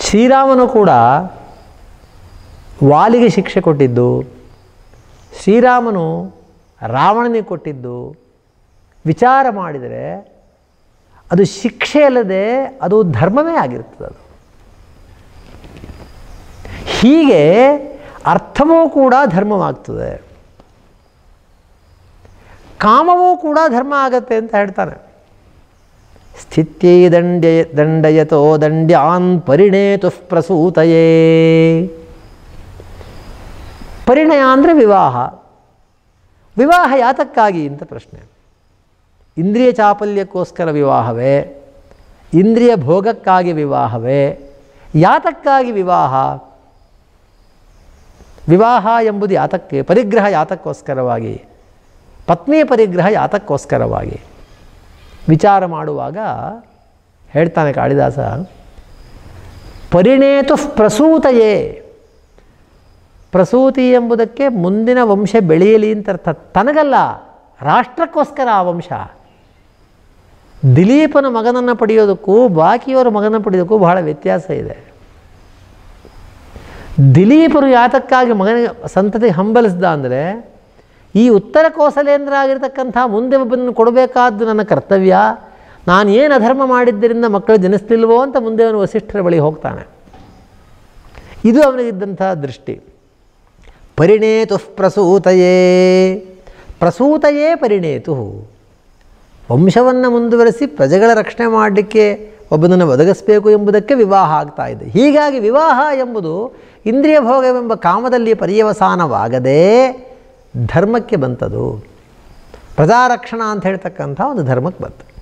ಶ್ರೀರಾಮನು ಕೂಡ ವಾಲಿಗೆ ಶಿಕ್ಷೆ ಕೊಟ್ಟಿದ್ದು ಶ್ರೀರಾಮನು ರಾವಣನಿಗೆ ಕೊಟ್ಟಿದ್ದು ವಿಚಾರ ಮಾಡಿದರೆ ಅದು ಶಿಕ್ಷೆ ಅಲ್ಲದೆ ಅದು ಧರ್ಮವೇ ಆಗಿರ್ತದೆ ಅದು. ಹೀಗೆ ಅರ್ಥವೂ ಕೂಡ ಧರ್ಮವಾಗ್ತದೆ. ಕಾಮವೂ ಕೂಡ ಧರ್ಮ ಆಗತ್ತೆ ಅಂತ ಹೇಳ್ತಾನೆ. ಸ್ಥಿತ್ಯೈ ದಂಡ್ಯ ದಂಡಯತೋ ದಂಡ್ಯಾನ್ ಪರಿಣೇತು ಪ್ರಸೂತಯೇ. ಪರಿಣಯ ಅಂದರೆ ವಿವಾಹ. ವಿವಾಹ ಯಾತಕ್ಕಾಗಿ ಅಂತ ಪ್ರಶ್ನೆ. ಇಂದ್ರಿಯ ಚಾಪಲ್ಯಕ್ಕೋಸ್ಕರ ವಿವಾಹವೇ? ಇಂದ್ರಿಯ ಭೋಗಕ್ಕಾಗಿ ವಿವಾಹವೇ? ಯಾತಕ್ಕಾಗಿ ವಿವಾಹ? ವಿವಾಹ ಎಂಬುದು ಯಾತಕ್ಕೆ? ಪರಿಗ್ರಹ ಯಾತಕ್ಕೋಸ್ಕರವಾಗಿ? ಪತ್ನಿಯ ಪರಿಗ್ರಹ ಯಾತಕ್ಕೋಸ್ಕರವಾಗಿ? ವಿಚಾರ ಮಾಡುವಾಗ ಹೇಳ್ತಾನೆ ಕಾಳಿದಾಸ, ಪರಿಣೇತು ಪ್ರಸೂತಯೇ. ಪ್ರಸೂತಿ ಎಂಬುದಕ್ಕೆ ಮುಂದಿನ ವಂಶ ಬೆಳೆಯಲಿ ಅಂತ ಅರ್ಥ. ತನಗಲ್ಲ, ರಾಷ್ಟ್ರಕ್ಕೋಸ್ಕರ ಆ ವಂಶ. ದಿಲೀಪನ ಮಗನನ್ನು ಪಡೆಯೋದಕ್ಕೂ ಬಾಕಿಯವರ ಮಗನ ಪಡೆಯೋದಕ್ಕೂ ಬಹಳ ವ್ಯತ್ಯಾಸ ಇದೆ. ದಿಲೀಪರು ಯಾತಕ್ಕಾಗಿ ಮಗನಿಗೆ ಸಂತತಿ ಹಂಬಲಿಸ್ದ ಅಂದರೆ, ಈ ಉತ್ತರ ಕೋಸಲೇಂದ್ರ ಆಗಿರ್ತಕ್ಕಂಥ ಮುಂದೆ ಒಬ್ಬನನ್ನು ಕೊಡಬೇಕಾದ್ದು ನನ್ನ ಕರ್ತವ್ಯ. ನಾನು ಏನು ಅಧರ್ಮ ಮಾಡಿದ್ದರಿಂದ ಮಕ್ಕಳು ಜನಿಸ್ತಿಲ್ವೋ ಅಂತ ಮುಂದೆ ಅವನು ವಸಿಷ್ಠರ ಬಳಿ ಹೋಗ್ತಾನೆ. ಇದು ಅವನಿಗಿದ್ದಂಥ ದೃಷ್ಟಿ. ಪರಿಣೇತು ಪ್ರಸೂತಯೇ. ಪ್ರಸೂತಯೇ ಪರಿಣೇತು. ವಂಶವನ್ನು ಮುಂದುವರೆಸಿ ಪ್ರಜೆಗಳ ರಕ್ಷಣೆ ಮಾಡಲಿಕ್ಕೆ ಒಬ್ಬನನ್ನು ಒದಗಿಸಬೇಕು ಎಂಬುದಕ್ಕೆ ವಿವಾಹ ಆಗ್ತಾ ಇದೆ. ಹೀಗಾಗಿ ವಿವಾಹ ಎಂಬುದು ಇಂದ್ರಿಯ ಭೋಗವೆಂಬ ಕಾಮದಲ್ಲಿ ಪರ್ಯವಸಾನವಾಗದೇ ಧರ್ಮಕ್ಕೆ ಬಂತದು. ಪ್ರಜಾರಕ್ಷಣಾ ಅಂತ ಹೇಳ್ತಕ್ಕಂಥ ಒಂದು ಧರ್ಮಕ್ಕೆ ಬಂತು.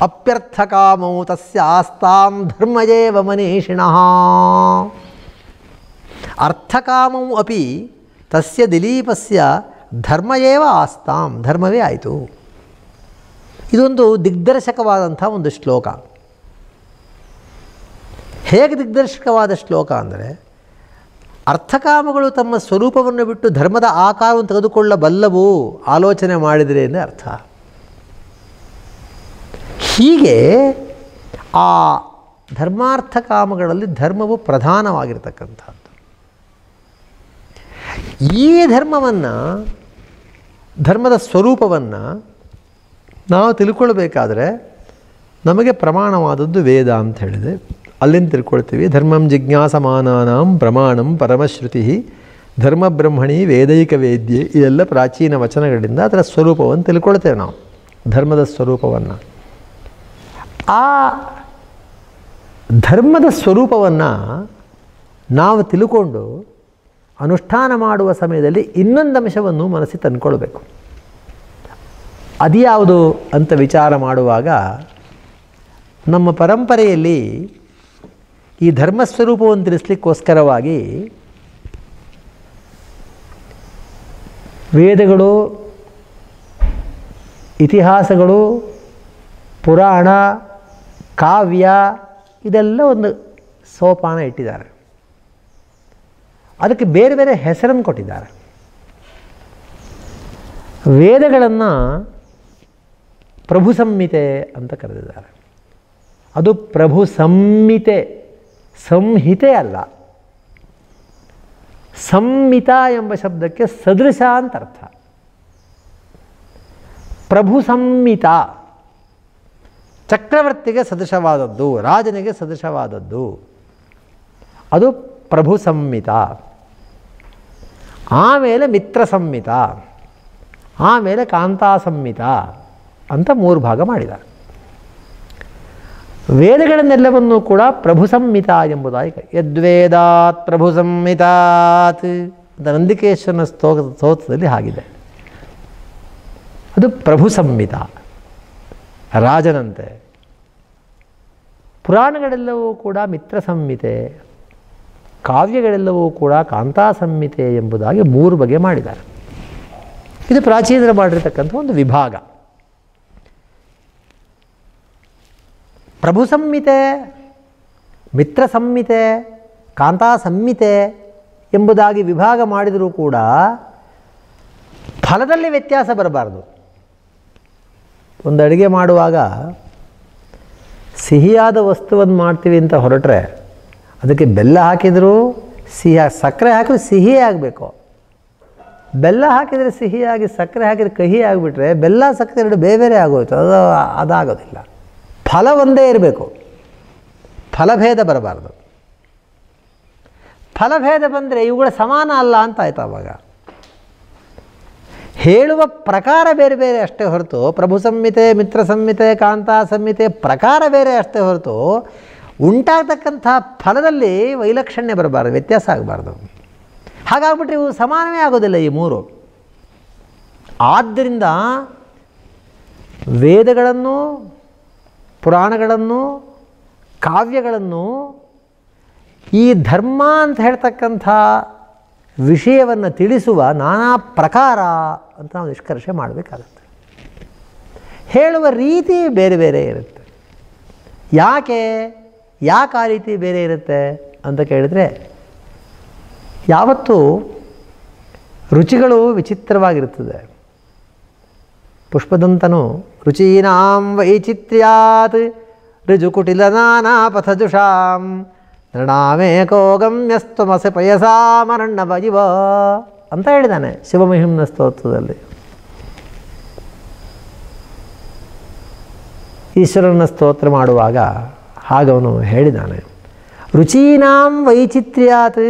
ಅಪ್ಯರ್ಥಕಾಮೌ ತಸ್ಯ ಆಸ್ತಾಂ ಧರ್ಮಯೇವ ಮನೀಷಿಣಃ. ಅರ್ಥಕಾಮೌ ಅಪಿ ತಸ್ಯ ದಿಲೀಪಸ್ಯ ಧರ್ಮಯೇವ ಆಸ್ತಾಂ, ಧರ್ಮವೇ ಆಯಿತು. ಇದೊಂದು ದಿಗ್ದರ್ಶಕವಾದಂಥ ಒಂದು ಶ್ಲೋಕ. ಹೇಗೆ ದಿಗ್ದರ್ಶಕವಾದ ಶ್ಲೋಕ ಅಂದರೆ, ಅರ್ಥಕಾಮಗಳು ತಮ್ಮ ಸ್ವರೂಪವನ್ನು ಬಿಟ್ಟು ಧರ್ಮದ ಆಕಾರವನ್ನು ತೆಗೆದುಕೊಳ್ಳಬಲ್ಲವು ಆಲೋಚನೆ ಮಾಡಿದರೆ ಎಂದೇ ಅರ್ಥ. ಹೀಗೆ ಆ ಧರ್ಮಾರ್ಥ ಕಾಮಗಳಲ್ಲಿ ಧರ್ಮವು ಪ್ರಧಾನವಾಗಿರ್ತಕ್ಕಂಥದ್ದು. ಈ ಧರ್ಮವನ್ನು, ಧರ್ಮದ ಸ್ವರೂಪವನ್ನು ನಾವು ತಿಳ್ಕೊಳ್ಬೇಕಾದ್ರೆ ನಮಗೆ ಪ್ರಮಾಣವಾದದ್ದು ವೇದ ಅಂತ ಹೇಳಿದೆ. ಅಲ್ಲಿಂದ ತಿಳ್ಕೊಳ್ತೀವಿ, ಧರ್ಮಂ ಜಿಜ್ಞಾಸಮಾನಾಂ ಪ್ರಮಾಣಂ ಪರಮಶ್ರುತಿ ಧರ್ಮಬ್ರಹ್ಮಣಿ ವೇದೈಕ ವೇದ್ಯೆ ಇದೆಲ್ಲ ಪ್ರಾಚೀನ ವಚನಗಳಿಂದ ಅದರ ಸ್ವರೂಪವನ್ನು ತಿಳ್ಕೊಳ್ತೇವೆ ನಾವು, ಧರ್ಮದ ಸ್ವರೂಪವನ್ನು. ಆ ಧರ್ಮದ ಸ್ವರೂಪವನ್ನು ನಾವು ತಿಳ್ಕೊಂಡು ಅನುಷ್ಠಾನ ಮಾಡುವ ಸಮಯದಲ್ಲಿ ಇನ್ನೊಂದು ಅಂಶವನ್ನು ಮನಸ್ಸಿಗೆ ತಂದುಕೊಳ್ಬೇಕು. ಅದ್ಯಾವುದು ಅಂತ ವಿಚಾರ ಮಾಡುವಾಗ ನಮ್ಮ ಪರಂಪರೆಯಲ್ಲಿ ಈ ಧರ್ಮಸ್ವರೂಪವನ್ನು ತಿಳಿಸ್ಲಿಕ್ಕೋಸ್ಕರವಾಗಿ ವೇದಗಳು, ಇತಿಹಾಸಗಳು, ಪುರಾಣ, ಕಾವ್ಯ, ಇದೆಲ್ಲ ಒಂದು ಸೋಪಾನ ಇಟ್ಟಿದ್ದಾರೆ. ಅದಕ್ಕೆ ಬೇರೆ ಬೇರೆ ಹೆಸರನ್ನು ಕೊಟ್ಟಿದ್ದಾರೆ. ವೇದಗಳನ್ನು ಪ್ರಭು ಸಂಹಿತೆ ಅಂತ ಕರೆದಿದ್ದಾರೆ. ಅದು ಪ್ರಭು ಸಂಹಿತೆ ಸಂಹಿತೆ ಅಲ್ಲ. ಸಂಹಿತ ಎಂಬ ಶಬ್ದಕ್ಕೆ ಸದೃಶ ಅಂತ ಅರ್ಥ. ಪ್ರಭು ಸಂಹಿತ ಚಕ್ರವರ್ತಿಗೆ ಸದೃಶವಾದದ್ದು, ರಾಜನಿಗೆ ಸದೃಶವಾದದ್ದು. ಅದು ಪ್ರಭು ಸಂಹಿತ ಆಮೇಲೆ ಮಿತ್ರ ಸಂಹಿತ ಆಮೇಲೆ ಕಾಂತಾ ಸಂಹಿತ ಅಂತ ಮೂರು ಭಾಗ ಮಾಡಿದ ವೇದಗಳನ್ನೆಲ್ಲವನ್ನೂ ಕೂಡ ಪ್ರಭು ಸಂಹಿತ ಎಂಬುದಾಗಿ ಯದ್ವೇದಾತ್ ಪ್ರಭು ಸಂಹಿತಾತ್ ಅಂತ ನಂದಿಕೇಶ್ವರನ ಸ್ತೋ ಸ್ತೋತ್ರದಲ್ಲಿ ಆಗಿದೆ ಅದು ಪ್ರಭು ಸಂಹಿತ ರಾಜನಂತೆ. ಪುರಾಣಗಳೆಲ್ಲವೂ ಕೂಡ ಮಿತ್ರ ಸಂಹಿತೆ ಕಾವ್ಯಗಳೆಲ್ಲವೂ ಕೂಡ ಕಾಂತಾ ಸಂಹಿತೆ ಎಂಬುದಾಗಿ ಮೂರು ಬಗೆ ಮಾಡಿದ್ದಾರೆ. ಇದು ಪ್ರಾಚೀನರು ಮಾಡಿರ್ತಕ್ಕಂಥ ಒಂದು ವಿಭಾಗ. ಪ್ರಭು ಸಂಹಿತೆ ಮಿತ್ರ ಸಂಹಿತೆ ಕಾಂತಾ ಸಂಹಿತೆ ಎಂಬುದಾಗಿ ವಿಭಾಗ ಮಾಡಿದರೂ ಕೂಡ ಫಲದಲ್ಲಿ ವ್ಯತ್ಯಾಸ ಬರಬಾರ್ದು. ಒಂದು ಅಡುಗೆ ಮಾಡುವಾಗ ಸಿಹಿಯಾದ ವಸ್ತುವನ್ನು ಮಾಡ್ತೀವಿ ಅಂತ ಹೊರಟ್ರೆ ಅದಕ್ಕೆ ಬೆಲ್ಲ ಹಾಕಿದರೂ ಸಿಹಿ ಸಕ್ಕರೆ ಹಾಕಿದ್ರೆ ಸಿಹಿ ಆಗಬೇಕು. ಬೆಲ್ಲ ಹಾಕಿದರೆ ಸಿಹಿಯಾಗಿ ಸಕ್ಕರೆ ಹಾಕಿದರೆ ಕಹಿ ಆಗಿಬಿಟ್ರೆ ಬೆಲ್ಲ, ಸಕ್ಕರೆ ಎರಡು ಬೇರೆ ಬೇರೆ ಆಗೋಯ್ತು. ಅದು ಅದಾಗೋದಿಲ್ಲ. ಫಲ ಒಂದೇ ಇರಬೇಕು. ಫಲಭೇದ ಬರಬಾರ್ದು. ಫಲಭೇದ ಬಂದರೆ ಇವುಗಳ ಸಮಾನ ಅಲ್ಲ ಅಂತ ಆಯ್ತು ಅವಾಗ. ಹೇಳುವ ಪ್ರಕಾರ ಬೇರೆ ಬೇರೆ ಅಷ್ಟೇ ಹೊರತು, ಪ್ರಭು ಸಂಹಿತೆ, ಮಿತ್ರ ಸಂಹಿತೆ, ಕಾಂತಾ ಸಂಹಿತೆ ಪ್ರಕಾರ ಬೇರೆ ಅಷ್ಟೇ ಹೊರತು ಉಂಟಾಗ್ತಕ್ಕಂಥ ಫಲದಲ್ಲಿ ವೈಲಕ್ಷಣ್ಯ ಬರಬಾರ್ದು, ವ್ಯತ್ಯಾಸ ಆಗಬಾರ್ದು. ಹಾಗಾಗ್ಬಿಟ್ರೆ ಇವು ಸಮಾನವೇ ಆಗೋದಿಲ್ಲ ಈ ಮೂರು. ಆದ್ದರಿಂದ ವೇದಗಳನ್ನು, ಪುರಾಣಗಳನ್ನು, ಕಾವ್ಯಗಳನ್ನು ಈ ಧರ್ಮ ಅಂತ ಹೇಳ್ತಕ್ಕಂಥ ವಿಷಯವನ್ನು ತಿಳಿಸುವ ನಾನಾ ಪ್ರಕಾರ ಅಂತ ನಾವು ನಿಷ್ಕರ್ಷೆ ಮಾಡಬೇಕಾಗತ್ತೆ. ಹೇಳುವ ರೀತಿ ಬೇರೆ ಬೇರೆ ಇರುತ್ತೆ. ಯಾಕೆ? ಯಾಕೆ ಆ ರೀತಿ ಬೇರೆ ಇರುತ್ತೆ ಅಂತ ಕೇಳಿದರೆ, ಯಾವತ್ತೂ ರುಚಿಗಳು ವಿಚಿತ್ರವಾಗಿರುತ್ತದೆ. ಪುಷ್ಪದಂತನು, ರುಚೀನಾಂ ವೈಚಿತ್ರ್ಯಾತ್ ಋಜುಕುಟಿಲ ನಾನಾ ಪಥಜುಷಾಂ ನೃಣಾಮೇಕೋ ಗಮ್ಯಸ್ತುಮಸೆ ಪಯಸಾಮರಣ್ಣವ ಇವ ಅಂತ ಹೇಳಿದ್ದಾನೆ ಶಿವಮಹಿಮ್ನ ಸ್ತೋತ್ರದಲ್ಲಿ. ಈಶ್ವರನ ಸ್ತೋತ್ರ ಮಾಡುವಾಗ ಹಾಗವನು ಹೇಳಿದ್ದಾನೆ ರುಚೀನಾಂ ವೈಚಿತ್ರ್ಯಾತ್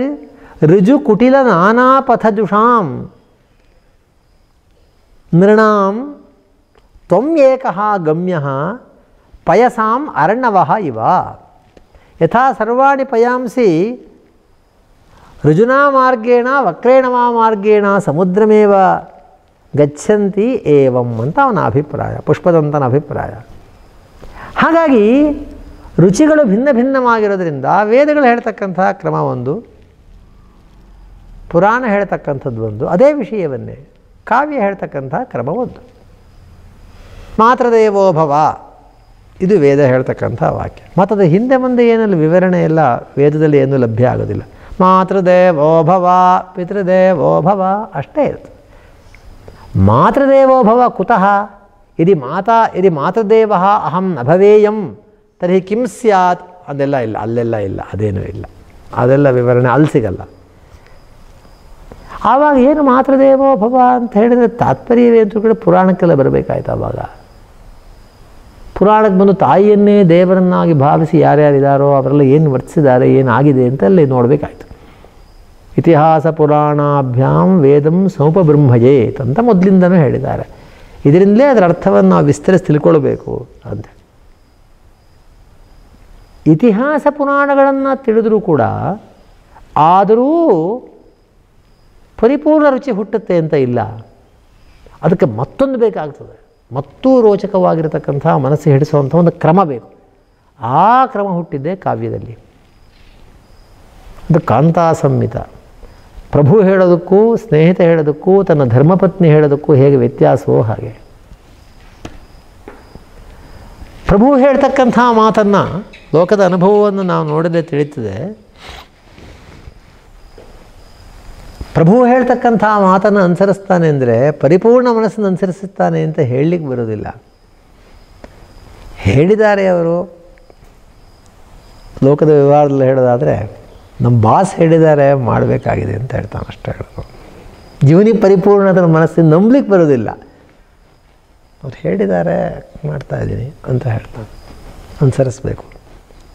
ರುಜು ಕುಟಿಲ ನಾನಾ ಪಥಜುಷಾಂ ನೃಣಾಂ ತ್ವಂ ಗಮ್ಯ ಪಯಸಾಂ ಅರ್ಣವಃ ಇವ. ಯಥಾ ಸರ್ವಾಣಿ ಪಯಾಂಸಿ ರುಜುನಾ ಮಾರ್ಗೇಣ ವಕ್ರೇಣ ಮಾರ್ಗೇಣ ಸಮುದ್ರಮೇವ ಗಚ್ಚಂತಿ ಏವಂ ಅಂತ ಅವನ ಅಭಿಪ್ರಾಯ, ಪುಷ್ಪದಂತನ ಅಭಿಪ್ರಾಯ. ಹಾಗಾಗಿ ರುಚಿಗಳು ಭಿನ್ನ ಭಿನ್ನವಾಗಿರೋದ್ರಿಂದ ವೇದಗಳು ಹೇಳ್ತಕ್ಕಂತಹ ಕ್ರಮ ಒಂದು, ಪುರಾಣ ಹೇಳ್ತಕ್ಕಂಥದ್ದು ಒಂದು, ಅದೇ ವಿಷಯವನ್ನೇ ಕಾವ್ಯ ಹೇಳ್ತಕ್ಕಂತಹ ಕ್ರಮ ಒಂದು. ಮಾತೃದೇವೋಭವ ಇದು ವೇದ ಹೇಳ್ತಕ್ಕಂಥ ವಾಕ್ಯ. ಮತ್ತದ ಹಿಂದೆ ಮುಂದೆ ಏನಲ್ಲ ವಿವರಣೆ ಎಲ್ಲ ವೇದದಲ್ಲಿ ಏನೂ ಲಭ್ಯ ಆಗೋದಿಲ್ಲ. ಮಾತೃದೇವೋಭವ ಪಿತೃದೇವೋಭವ ಅಷ್ಟೇ ಇರುತ್ತೆ. ಮಾತೃದೇವೋಭವ ಕುತಃ, ಇದು ಮಾತಾ, ಇದು ಮಾತೃದೇವ ಅಹಂ ಭವೇಯಂ. ತರ್ಹಿ ಕಿಂ ಸ್ಯಾತ್ ಅದೆಲ್ಲ ಇಲ್ಲ, ಅಲ್ಲೆಲ್ಲ ಇಲ್ಲ, ಅದೇನೂ ಇಲ್ಲ. ಅದೆಲ್ಲ ವಿವರಣೆ ಅಲ್ಲಿ ಸಿಗಲ್ಲ. ಆವಾಗ ಏನು ಮಾತೃದೇವೋಭವ ಅಂತ ಹೇಳಿದರೆ ತಾತ್ಪರ್ಯವೇ ಅಂತ ಕೂಡ ಪುರಾಣಕ್ಕೆಲ್ಲ ಬರಬೇಕಾಯ್ತು ಆವಾಗ. ಪುರಾಣಕ್ಕೆ ಬಂದು ತಾಯಿಯನ್ನೇ ದೇವರನ್ನಾಗಿ ಭಾವಿಸಿ ಯಾರ್ಯಾರಿದ್ದಾರೋ ಅವರೆಲ್ಲ ಏನು ವರ್ತಿಸಿದ್ದಾರೆ ಏನಾಗಿದೆ ಅಂತ ಅಲ್ಲಿ ನೋಡಬೇಕಾಯ್ತು. ಇತಿಹಾಸ ಪುರಾಣಾಭ್ಯಾಂ ವೇದಂ ಸೌಪಬ್ರಹ್ಮಯೇತ್ ಅಂತ ಮೊದಲಿಂದನೂ ಹೇಳಿದ್ದಾರೆ. ಇದರಿಂದಲೇ ಅದರ ಅರ್ಥವನ್ನು ನಾವು ವಿಸ್ತರಿಸಿ ತಿಳ್ಕೊಳ್ಬೇಕು ಅಂತ ಇತಿಹಾಸ ಪುರಾಣಗಳನ್ನು ತಿಳಿದರೂ ಕೂಡ ಆದರೂ ಪರಿಪೂರ್ಣ ರುಚಿ ಹುಟ್ಟುತ್ತೆ ಅಂತ ಇಲ್ಲ. ಅದಕ್ಕೆ ಮತ್ತೊಂದು ಬೇಕಾಗ್ತದೆ. ಮತ್ತೂ ರೋಚಕವಾಗಿರತಕ್ಕಂಥ, ಮನಸ್ಸು ಹಿಡಿಸುವಂಥ ಒಂದು ಕ್ರಮ ಬೇಕು. ಆ ಕ್ರಮ ಹುಟ್ಟಿದ್ದೆ ಕಾವ್ಯದಲ್ಲಿ. ಅದು ಕಾಂತಾ ಸಂಹಿತ ಪ್ರಭು ಹೇಳೋದಕ್ಕೂ, ಸ್ನೇಹಿತ ಹೇಳೋದಕ್ಕೂ, ತನ್ನ ಧರ್ಮಪತ್ನಿ ಹೇಳೋದಕ್ಕೂ ಹೇಗೆ ವ್ಯತ್ಯಾಸವೋ ಹಾಗೆ. ಪ್ರಭು ಹೇಳ್ತಕ್ಕಂಥ ಮಾತನ್ನು ಲೋಕದ ಅನುಭವವನ್ನು ನಾವು ನೋಡದೆ ತಿಳಿತದೆ. ಪ್ರಭು ಹೇಳ್ತಕ್ಕಂಥ ಮಾತನ್ನು ಅನುಸರಿಸ್ತಾನೆ ಅಂದರೆ ಪರಿಪೂರ್ಣ ಮನಸ್ಸನ್ನು ಅನುಸರಿಸುತ್ತಾನೆ ಅಂತ ಹೇಳಲಿಕ್ಕೆ ಬರೋದಿಲ್ಲ ಹೇಳಿದ್ದಾರೆ ಅವರು. ಲೋಕದ ವ್ಯವಹಾರದಲ್ಲಿ ಹೇಳೋದಾದರೆ ನಮ್ಮ ಬಾಸ್ ಹೇಳಿದ್ದಾರೆ, ಮಾಡಬೇಕಾಗಿದೆ ಅಂತ ಹೇಳ್ತಾನೆ ಅಷ್ಟೇ ಹೇಳೋದು ಜೀವನಿಗೆ ಪರಿಪೂರ್ಣ ಅದರ ಮನಸ್ಸಿನ ನಂಬಲಿಕ್ಕೆ ಬರೋದಿಲ್ಲ ಅವ್ರು ಹೇಳಿದ್ದಾರೆ ಮಾಡ್ತಾ ಇದ್ದೀನಿ ಅಂತ ಹೇಳ್ತಾನೆ ಅನುಸರಿಸ್ಬೇಕು.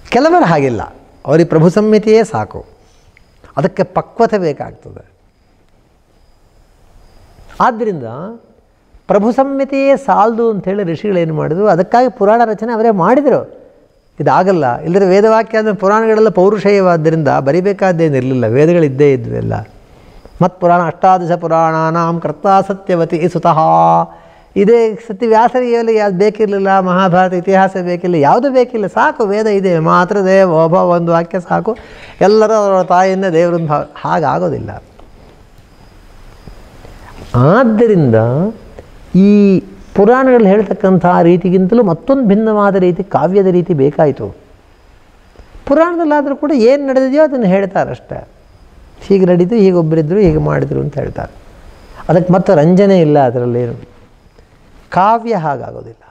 ಕೆಲವರು ಹಾಗಿಲ್ಲ. ಅವರಿಗೆ ಪ್ರಭು ಸಂಹಿತೆಯೇ ಸಾಕು. ಅದಕ್ಕೆ ಪಕ್ವತೆ ಬೇಕಾಗ್ತದೆ. ಆದ್ದರಿಂದ ಪ್ರಭು ಸಂಹಿತೆಯೇ ಸಾಲದು ಅಂಥೇಳಿ ಋಷಿಗಳೇನು ಮಾಡಿದ್ರು, ಅದಕ್ಕಾಗಿ ಪುರಾಣ ರಚನೆ ಅವರೇ ಮಾಡಿದರು. ಇದಾಗಲ್ಲ ಇಲ್ಲದ್ರೆ ವೇದವಾಕ್ಯ ಅಂದರೆ ಪುರಾಣಗಳೆಲ್ಲ ಪೌರುಷೇಯವಾದ್ದರಿಂದ ಬರಿಬೇಕಾದ್ದೇನಿರಲಿಲ್ಲ, ವೇದಗಳಿದ್ದೇ ಇದ್ವೆಲ್ಲ. ಮತ್ ಪುರಾಣ ಅಷ್ಟಾದಶ ಪುರಾಣಾನಾಂ ಕರ್ತಾ ಸತ್ಯವತಿ ಸುತಃ. ಇದೇ ಸತಿ ವ್ಯಾಸರಿಯಲ್ಲಿ ಯಾವ್ದು ಬೇಕಿರಲಿಲ್ಲ, ಮಹಾಭಾರತ ಇತಿಹಾಸ ಬೇಕಿಲ್ಲ ಯಾವುದು ಬೇಕಿಲ್ಲ ಸಾಕು, ವೇದ ಇದೆ, ಮಾತ್ರ ದೇವ ಒಬ್ಬ ಒಂದು ವಾಕ್ಯ ಸಾಕು. ಎಲ್ಲರೂ ಅವರ ತಾಯಿಯಿಂದ ದೇವರನ್ನು ಭಾವ ಹಾಗಾಗೋದಿಲ್ಲ. ಆದ್ದರಿಂದ ಈ ಪುರಾಣಗಳಲ್ಲಿ ಹೇಳ್ತಕ್ಕಂಥ ರೀತಿಗಿಂತಲೂ ಮತ್ತೊಂದು ಭಿನ್ನವಾದ ರೀತಿ, ಕಾವ್ಯದ ರೀತಿ ಬೇಕಾಯಿತು. ಪುರಾಣದಲ್ಲಾದರೂ ಕೂಡ ಏನು ನಡೆದಿದೆಯೋ ಅದನ್ನು ಹೇಳ್ತಾರಷ್ಟೆ. ಹೀಗೆ ನಡೀತು, ಹೀಗೆ ಒಬ್ಬರಿದ್ದರು ಹೀಗೆ ಮಾಡಿದರು ಅಂತ ಹೇಳ್ತಾರೆ. ಅದಕ್ಕೆ ಮತ್ತೆ ರಂಜನೆ ಇಲ್ಲ ಅದರಲ್ಲೇನು. ಕಾವ್ಯ ಹಾಗಾಗೋದಿಲ್ಲ.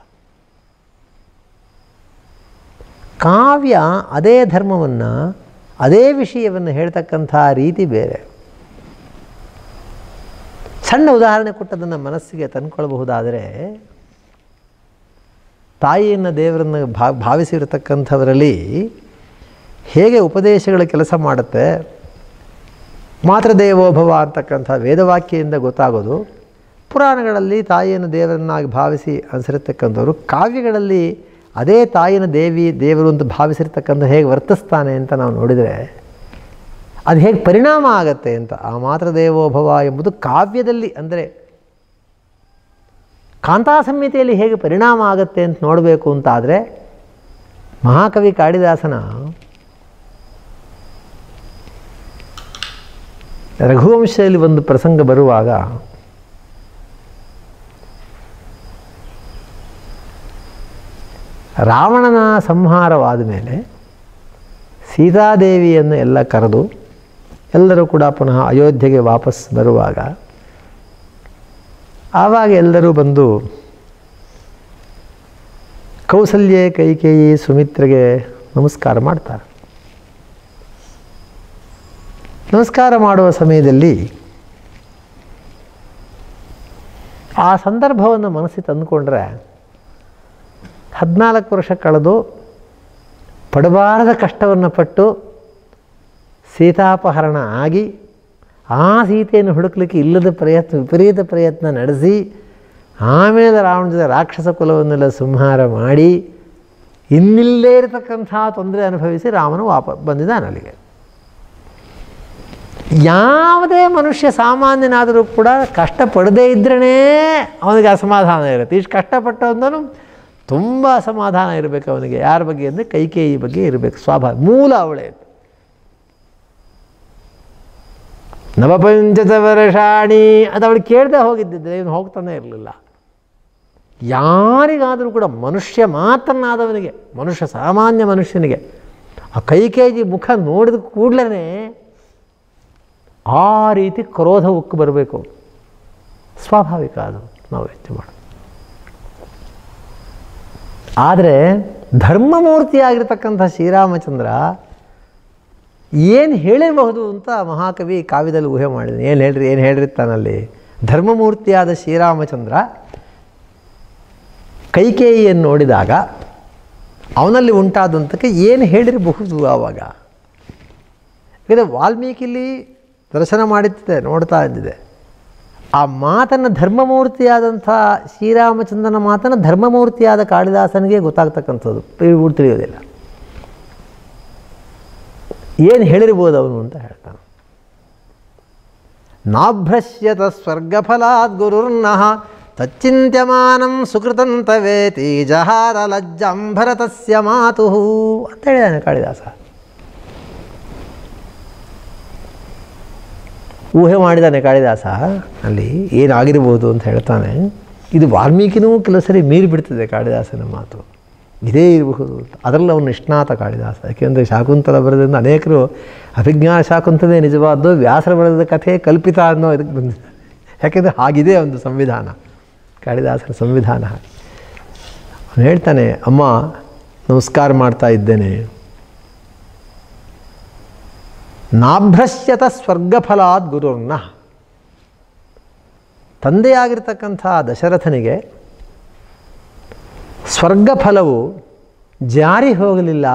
ಕಾವ್ಯ ಅದೇ ಧರ್ಮವನ್ನು, ಅದೇ ವಿಷಯವನ್ನು ಹೇಳ್ತಕ್ಕಂಥ ರೀತಿ ಬೇರೆ. ಸಣ್ಣ ಉದಾಹರಣೆ ಕೊಟ್ಟದನ್ನು ಮನಸ್ಸಿಗೆ ತಂದ್ಕೊಳ್ಬಹುದಾದರೆ, ತಾಯಿಯನ್ನು ದೇವರನ್ನು ಭಾವಿಸಿರತಕ್ಕಂಥವರಲ್ಲಿ ಹೇಗೆ ಉಪದೇಶಗಳ ಕೆಲಸ ಮಾಡುತ್ತೆ, ಮಾತೃದೇವೋಭವ ಅಂತಕ್ಕಂಥ ವೇದವಾಕ್ಯದಿಂದ ಗೊತ್ತಾಗೋದು ಪುರಾಣಗಳಲ್ಲಿ ತಾಯಿಯನ್ನು ದೇವರನ್ನಾಗಿ ಭಾವಿಸಿ ಅನಿಸಿರ್ತಕ್ಕಂಥವ್ರು, ಕಾವ್ಯಗಳಲ್ಲಿ ಅದೇ ತಾಯಿನ ದೇವಿ, ದೇವರು ಅಂತ ಭಾವಿಸಿರ್ತಕ್ಕಂಥ ಹೇಗೆ ವರ್ತಿಸ್ತಾನೆ ಅಂತ ನಾವು ನೋಡಿದರೆ ಅದು ಹೇಗೆ ಪರಿಣಾಮ ಆಗತ್ತೆ ಅಂತ ಆ ಮಾತೃದೇವೋಭವ ಎಂಬುದು ಕಾವ್ಯದಲ್ಲಿ ಅಂದರೆ ಕಾಂತಾ ಸಂಹಿತೆಯಲ್ಲಿ ಹೇಗೆ ಪರಿಣಾಮ ಆಗತ್ತೆ ಅಂತ ನೋಡಬೇಕು ಅಂತಾದರೆ ಮಹಾಕವಿ ಕಾಳಿದಾಸನ ರಘುವಂಶದಲ್ಲಿ ಒಂದು ಪ್ರಸಂಗ ಬರುವಾಗ ರಾವಣನ ಸಂಹಾರವಾದ ಮೇಲೆ ಸೀತಾದೇವಿಯನ್ನು ಎಲ್ಲ ಕರೆದು ಎಲ್ಲರೂ ಕೂಡ ಪುನಃ ಅಯೋಧ್ಯೆಗೆ ವಾಪಸ್ ಬರುವಾಗ ಆವಾಗ ಎಲ್ಲರೂ ಬಂದು ಕೌಸಲ್ಯೆ, ಕೈಕೇಯಿ, ಸುಮಿತ್ರೆಗೆ ನಮಸ್ಕಾರ ಮಾಡ್ತಾರೆ. ನಮಸ್ಕಾರ ಮಾಡುವ ಸಮಯದಲ್ಲಿ ಆ ಸಂದರ್ಭವನ್ನು ಮನಸ್ಸಿಗೆ ತಂದುಕೊಂಡ್ರೆ ಹದಿನಾಲ್ಕು ವರ್ಷ ಕಳೆದು ಪಡಬಾರದ ಕಷ್ಟವನ್ನು ಪಟ್ಟು ಸೀತಾಪಹರಣ ಆಗಿ ಆ ಸೀತೆಯನ್ನು ಹುಡುಕ್ಲಿಕ್ಕೆ ಇಲ್ಲದ ಪ್ರಯತ್ನ, ವಿಪರೀತ ಪ್ರಯತ್ನ ನಡೆಸಿ ಆಮೇಲೆ ರಾವಣದ ರಾಕ್ಷಸ ಕುಲವನ್ನೆಲ್ಲ ಸಂಹಾರ ಮಾಡಿ ಇನ್ನಿಲ್ಲೇ ಇರತಕ್ಕಂಥ ತೊಂದರೆ ಅನುಭವಿಸಿ ರಾಮನು ವಾಪ ಬಂದಿದ್ದಾನೆ ಅಲ್ಲಿಗೆ ಯಾವುದೇ ಮನುಷ್ಯ ಸಾಮಾನ್ಯನಾದರೂ ಕೂಡ ಕಷ್ಟಪಡದೇ ಇದ್ರೇ ಅವನಿಗೆ ಅಸಮಾಧಾನ ಇರುತ್ತೆ. ಇಷ್ಟು ಕಷ್ಟಪಟ್ಟವನು ತುಂಬ ಅಸಮಾಧಾನ ಇರಬೇಕು ಅವನಿಗೆ. ಯಾರ ಬಗ್ಗೆ ಅಂದರೆ ಕೈಕೇಯಿ ಬಗ್ಗೆ ಇರಬೇಕು. ಸ್ವಾಭಾವ, ಮೂಲ ಅವಳೆ ನವಪಂಚದ ವರ್ಷಾಣಿ ಅದು ಅವಳು ಕೇಳದೆ ಹೋಗಿದ್ದಿದ್ರೆ ಇವನು ಹೋಗ್ತಾನೆ ಇರಲಿಲ್ಲ. ಯಾರಿಗಾದರೂ ಕೂಡ ಮನುಷ್ಯ ಮಾತನಾದವನಿಗೆ ಮನುಷ್ಯ ಸಾಮಾನ್ಯ ಮನುಷ್ಯನಿಗೆ, ಆ ಕೈಕೇಜಿ ಮುಖ ನೋಡಿದ ಕೂಡಲೇ ಆ ರೀತಿ ಕ್ರೋಧ ಉಕ್ಕು ಬರಬೇಕು. ಸ್ವಾಭಾವಿಕ ಅದು ನಾವು ಯೋಚನೆ ಮಾಡೋದು. ಆದರೆ ಧರ್ಮಮೂರ್ತಿಯಾಗಿರ್ತಕ್ಕಂಥ ಶ್ರೀರಾಮಚಂದ್ರ ಏನು ಹೇಳಬಹುದು ಅಂತ ಮಹಾಕವಿ ಕಾವ್ಯದಲ್ಲಿ ಊಹೆ ಮಾಡಿದ್ದಾನೆ ಏನು ಹೇಳ್ರಿ ಏನು ಹೇಳ್ರಿ ತಾನಲ್ಲಿ? ಧರ್ಮಮೂರ್ತಿಯಾದ ಶ್ರೀರಾಮಚಂದ್ರ ಕೈಕೇಯಿಯನ್ನು ನೋಡಿದಾಗ ಅವನಲ್ಲಿ ಉಂಟಾದಂಥಕ್ಕೆ ಏನು ಹೇಳಿರಬಹುದು ಆವಾಗ? ಯಾಕಂದರೆ ವಾಲ್ಮೀಕಿಲಿ ದರ್ಶನ ಮಾಡುತ್ತಿದೆ, ನೋಡ್ತಾ ಇದ್ದಿದೆ. ಆ ಮಾತನ್ನು ಧರ್ಮಮೂರ್ತಿಯಾದಂಥ ಶ್ರೀರಾಮಚಂದ್ರನ ಮಾತನ್ನು ಧರ್ಮಮೂರ್ತಿಯಾದ ಕಾಳಿದಾಸನಿಗೆ ಗೊತ್ತಾಗ್ತಕ್ಕಂಥದ್ದು. ಇವ್ರು ತಿಳಿಯೋದಿಲ್ಲ. ಏನು ಹೇಳಿರ್ಬೋದು ಅವನು ಅಂತ ಹೇಳ್ತಾನೆ. ನಾಭ್ರಶ್ಯತ ಸ್ವರ್ಗಫಲಾದ್ ಗುರುರ್ನಃ ತಚ್ಚಿಂತ್ಯಮಾನಂ ಸುಕೃತಂತವೇತಿ ಜಹಾರ ಲಜ್ಜಾಂಭರತಸ್ಯ ಮಾತು ಅಂತ ಹೇಳಿದಾನೆ ಕಾಳಿದಾಸ. ಊಹೆ ಮಾಡಿದ್ದಾನೆ ಕಾಳಿದಾಸ. ಅಲ್ಲಿ ಏನಾಗಿರ್ಬೋದು ಅಂತ ಹೇಳ್ತಾನೆ. ಇದು ವಾಲ್ಮೀಕಿನೂ ಕೆಲವು ಸರಿ ಮೀರಿ ಬಿಡ್ತದೆ ಕಾಳಿದಾಸನ ಮಾತು. ಇದೇ ಇರಬಹುದು. ಅದರಲ್ಲಿ ಅವನು ನಿಷ್ಣಾತ ಕಾಳಿದಾಸ. ಯಾಕೆಂದರೆ ಶಾಕುಂತಲ ಬರೆದಿಂದ ಅನೇಕರು ಅಭಿಜ್ಞಾನ ಶಾಕುಂತಲೇ ನಿಜವಾದ್ದು, ವ್ಯಾಸರ ಬರೆದ ಕಥೆ ಕಲ್ಪಿತ ಅನ್ನೋ ಇದಕ್ಕೆ ಬಂದಿದೆ ಯಾಕೆಂದರೆ ಹಾಗಿದೆ ಒಂದು ಸಂವಿಧಾನ. ಕಾಳಿದಾಸನ ಸಂವಿಧಾನ. ಅವನು ಹೇಳ್ತಾನೆ, ಅಮ್ಮ, ನಮಸ್ಕಾರ ಮಾಡ್ತಾ ಇದ್ದೇನೆ. ನಾಭ್ರಶ್ಯತ ಸ್ವರ್ಗಫಲಾದ್ ಗುರುರ್ನ. ತಂದೆಯಾಗಿರ್ತಕ್ಕಂಥ ದಶರಥನಿಗೆ ಸ್ವರ್ಗಫಲವು ಜಾರಿ ಹೋಗಲಿಲ್ಲ.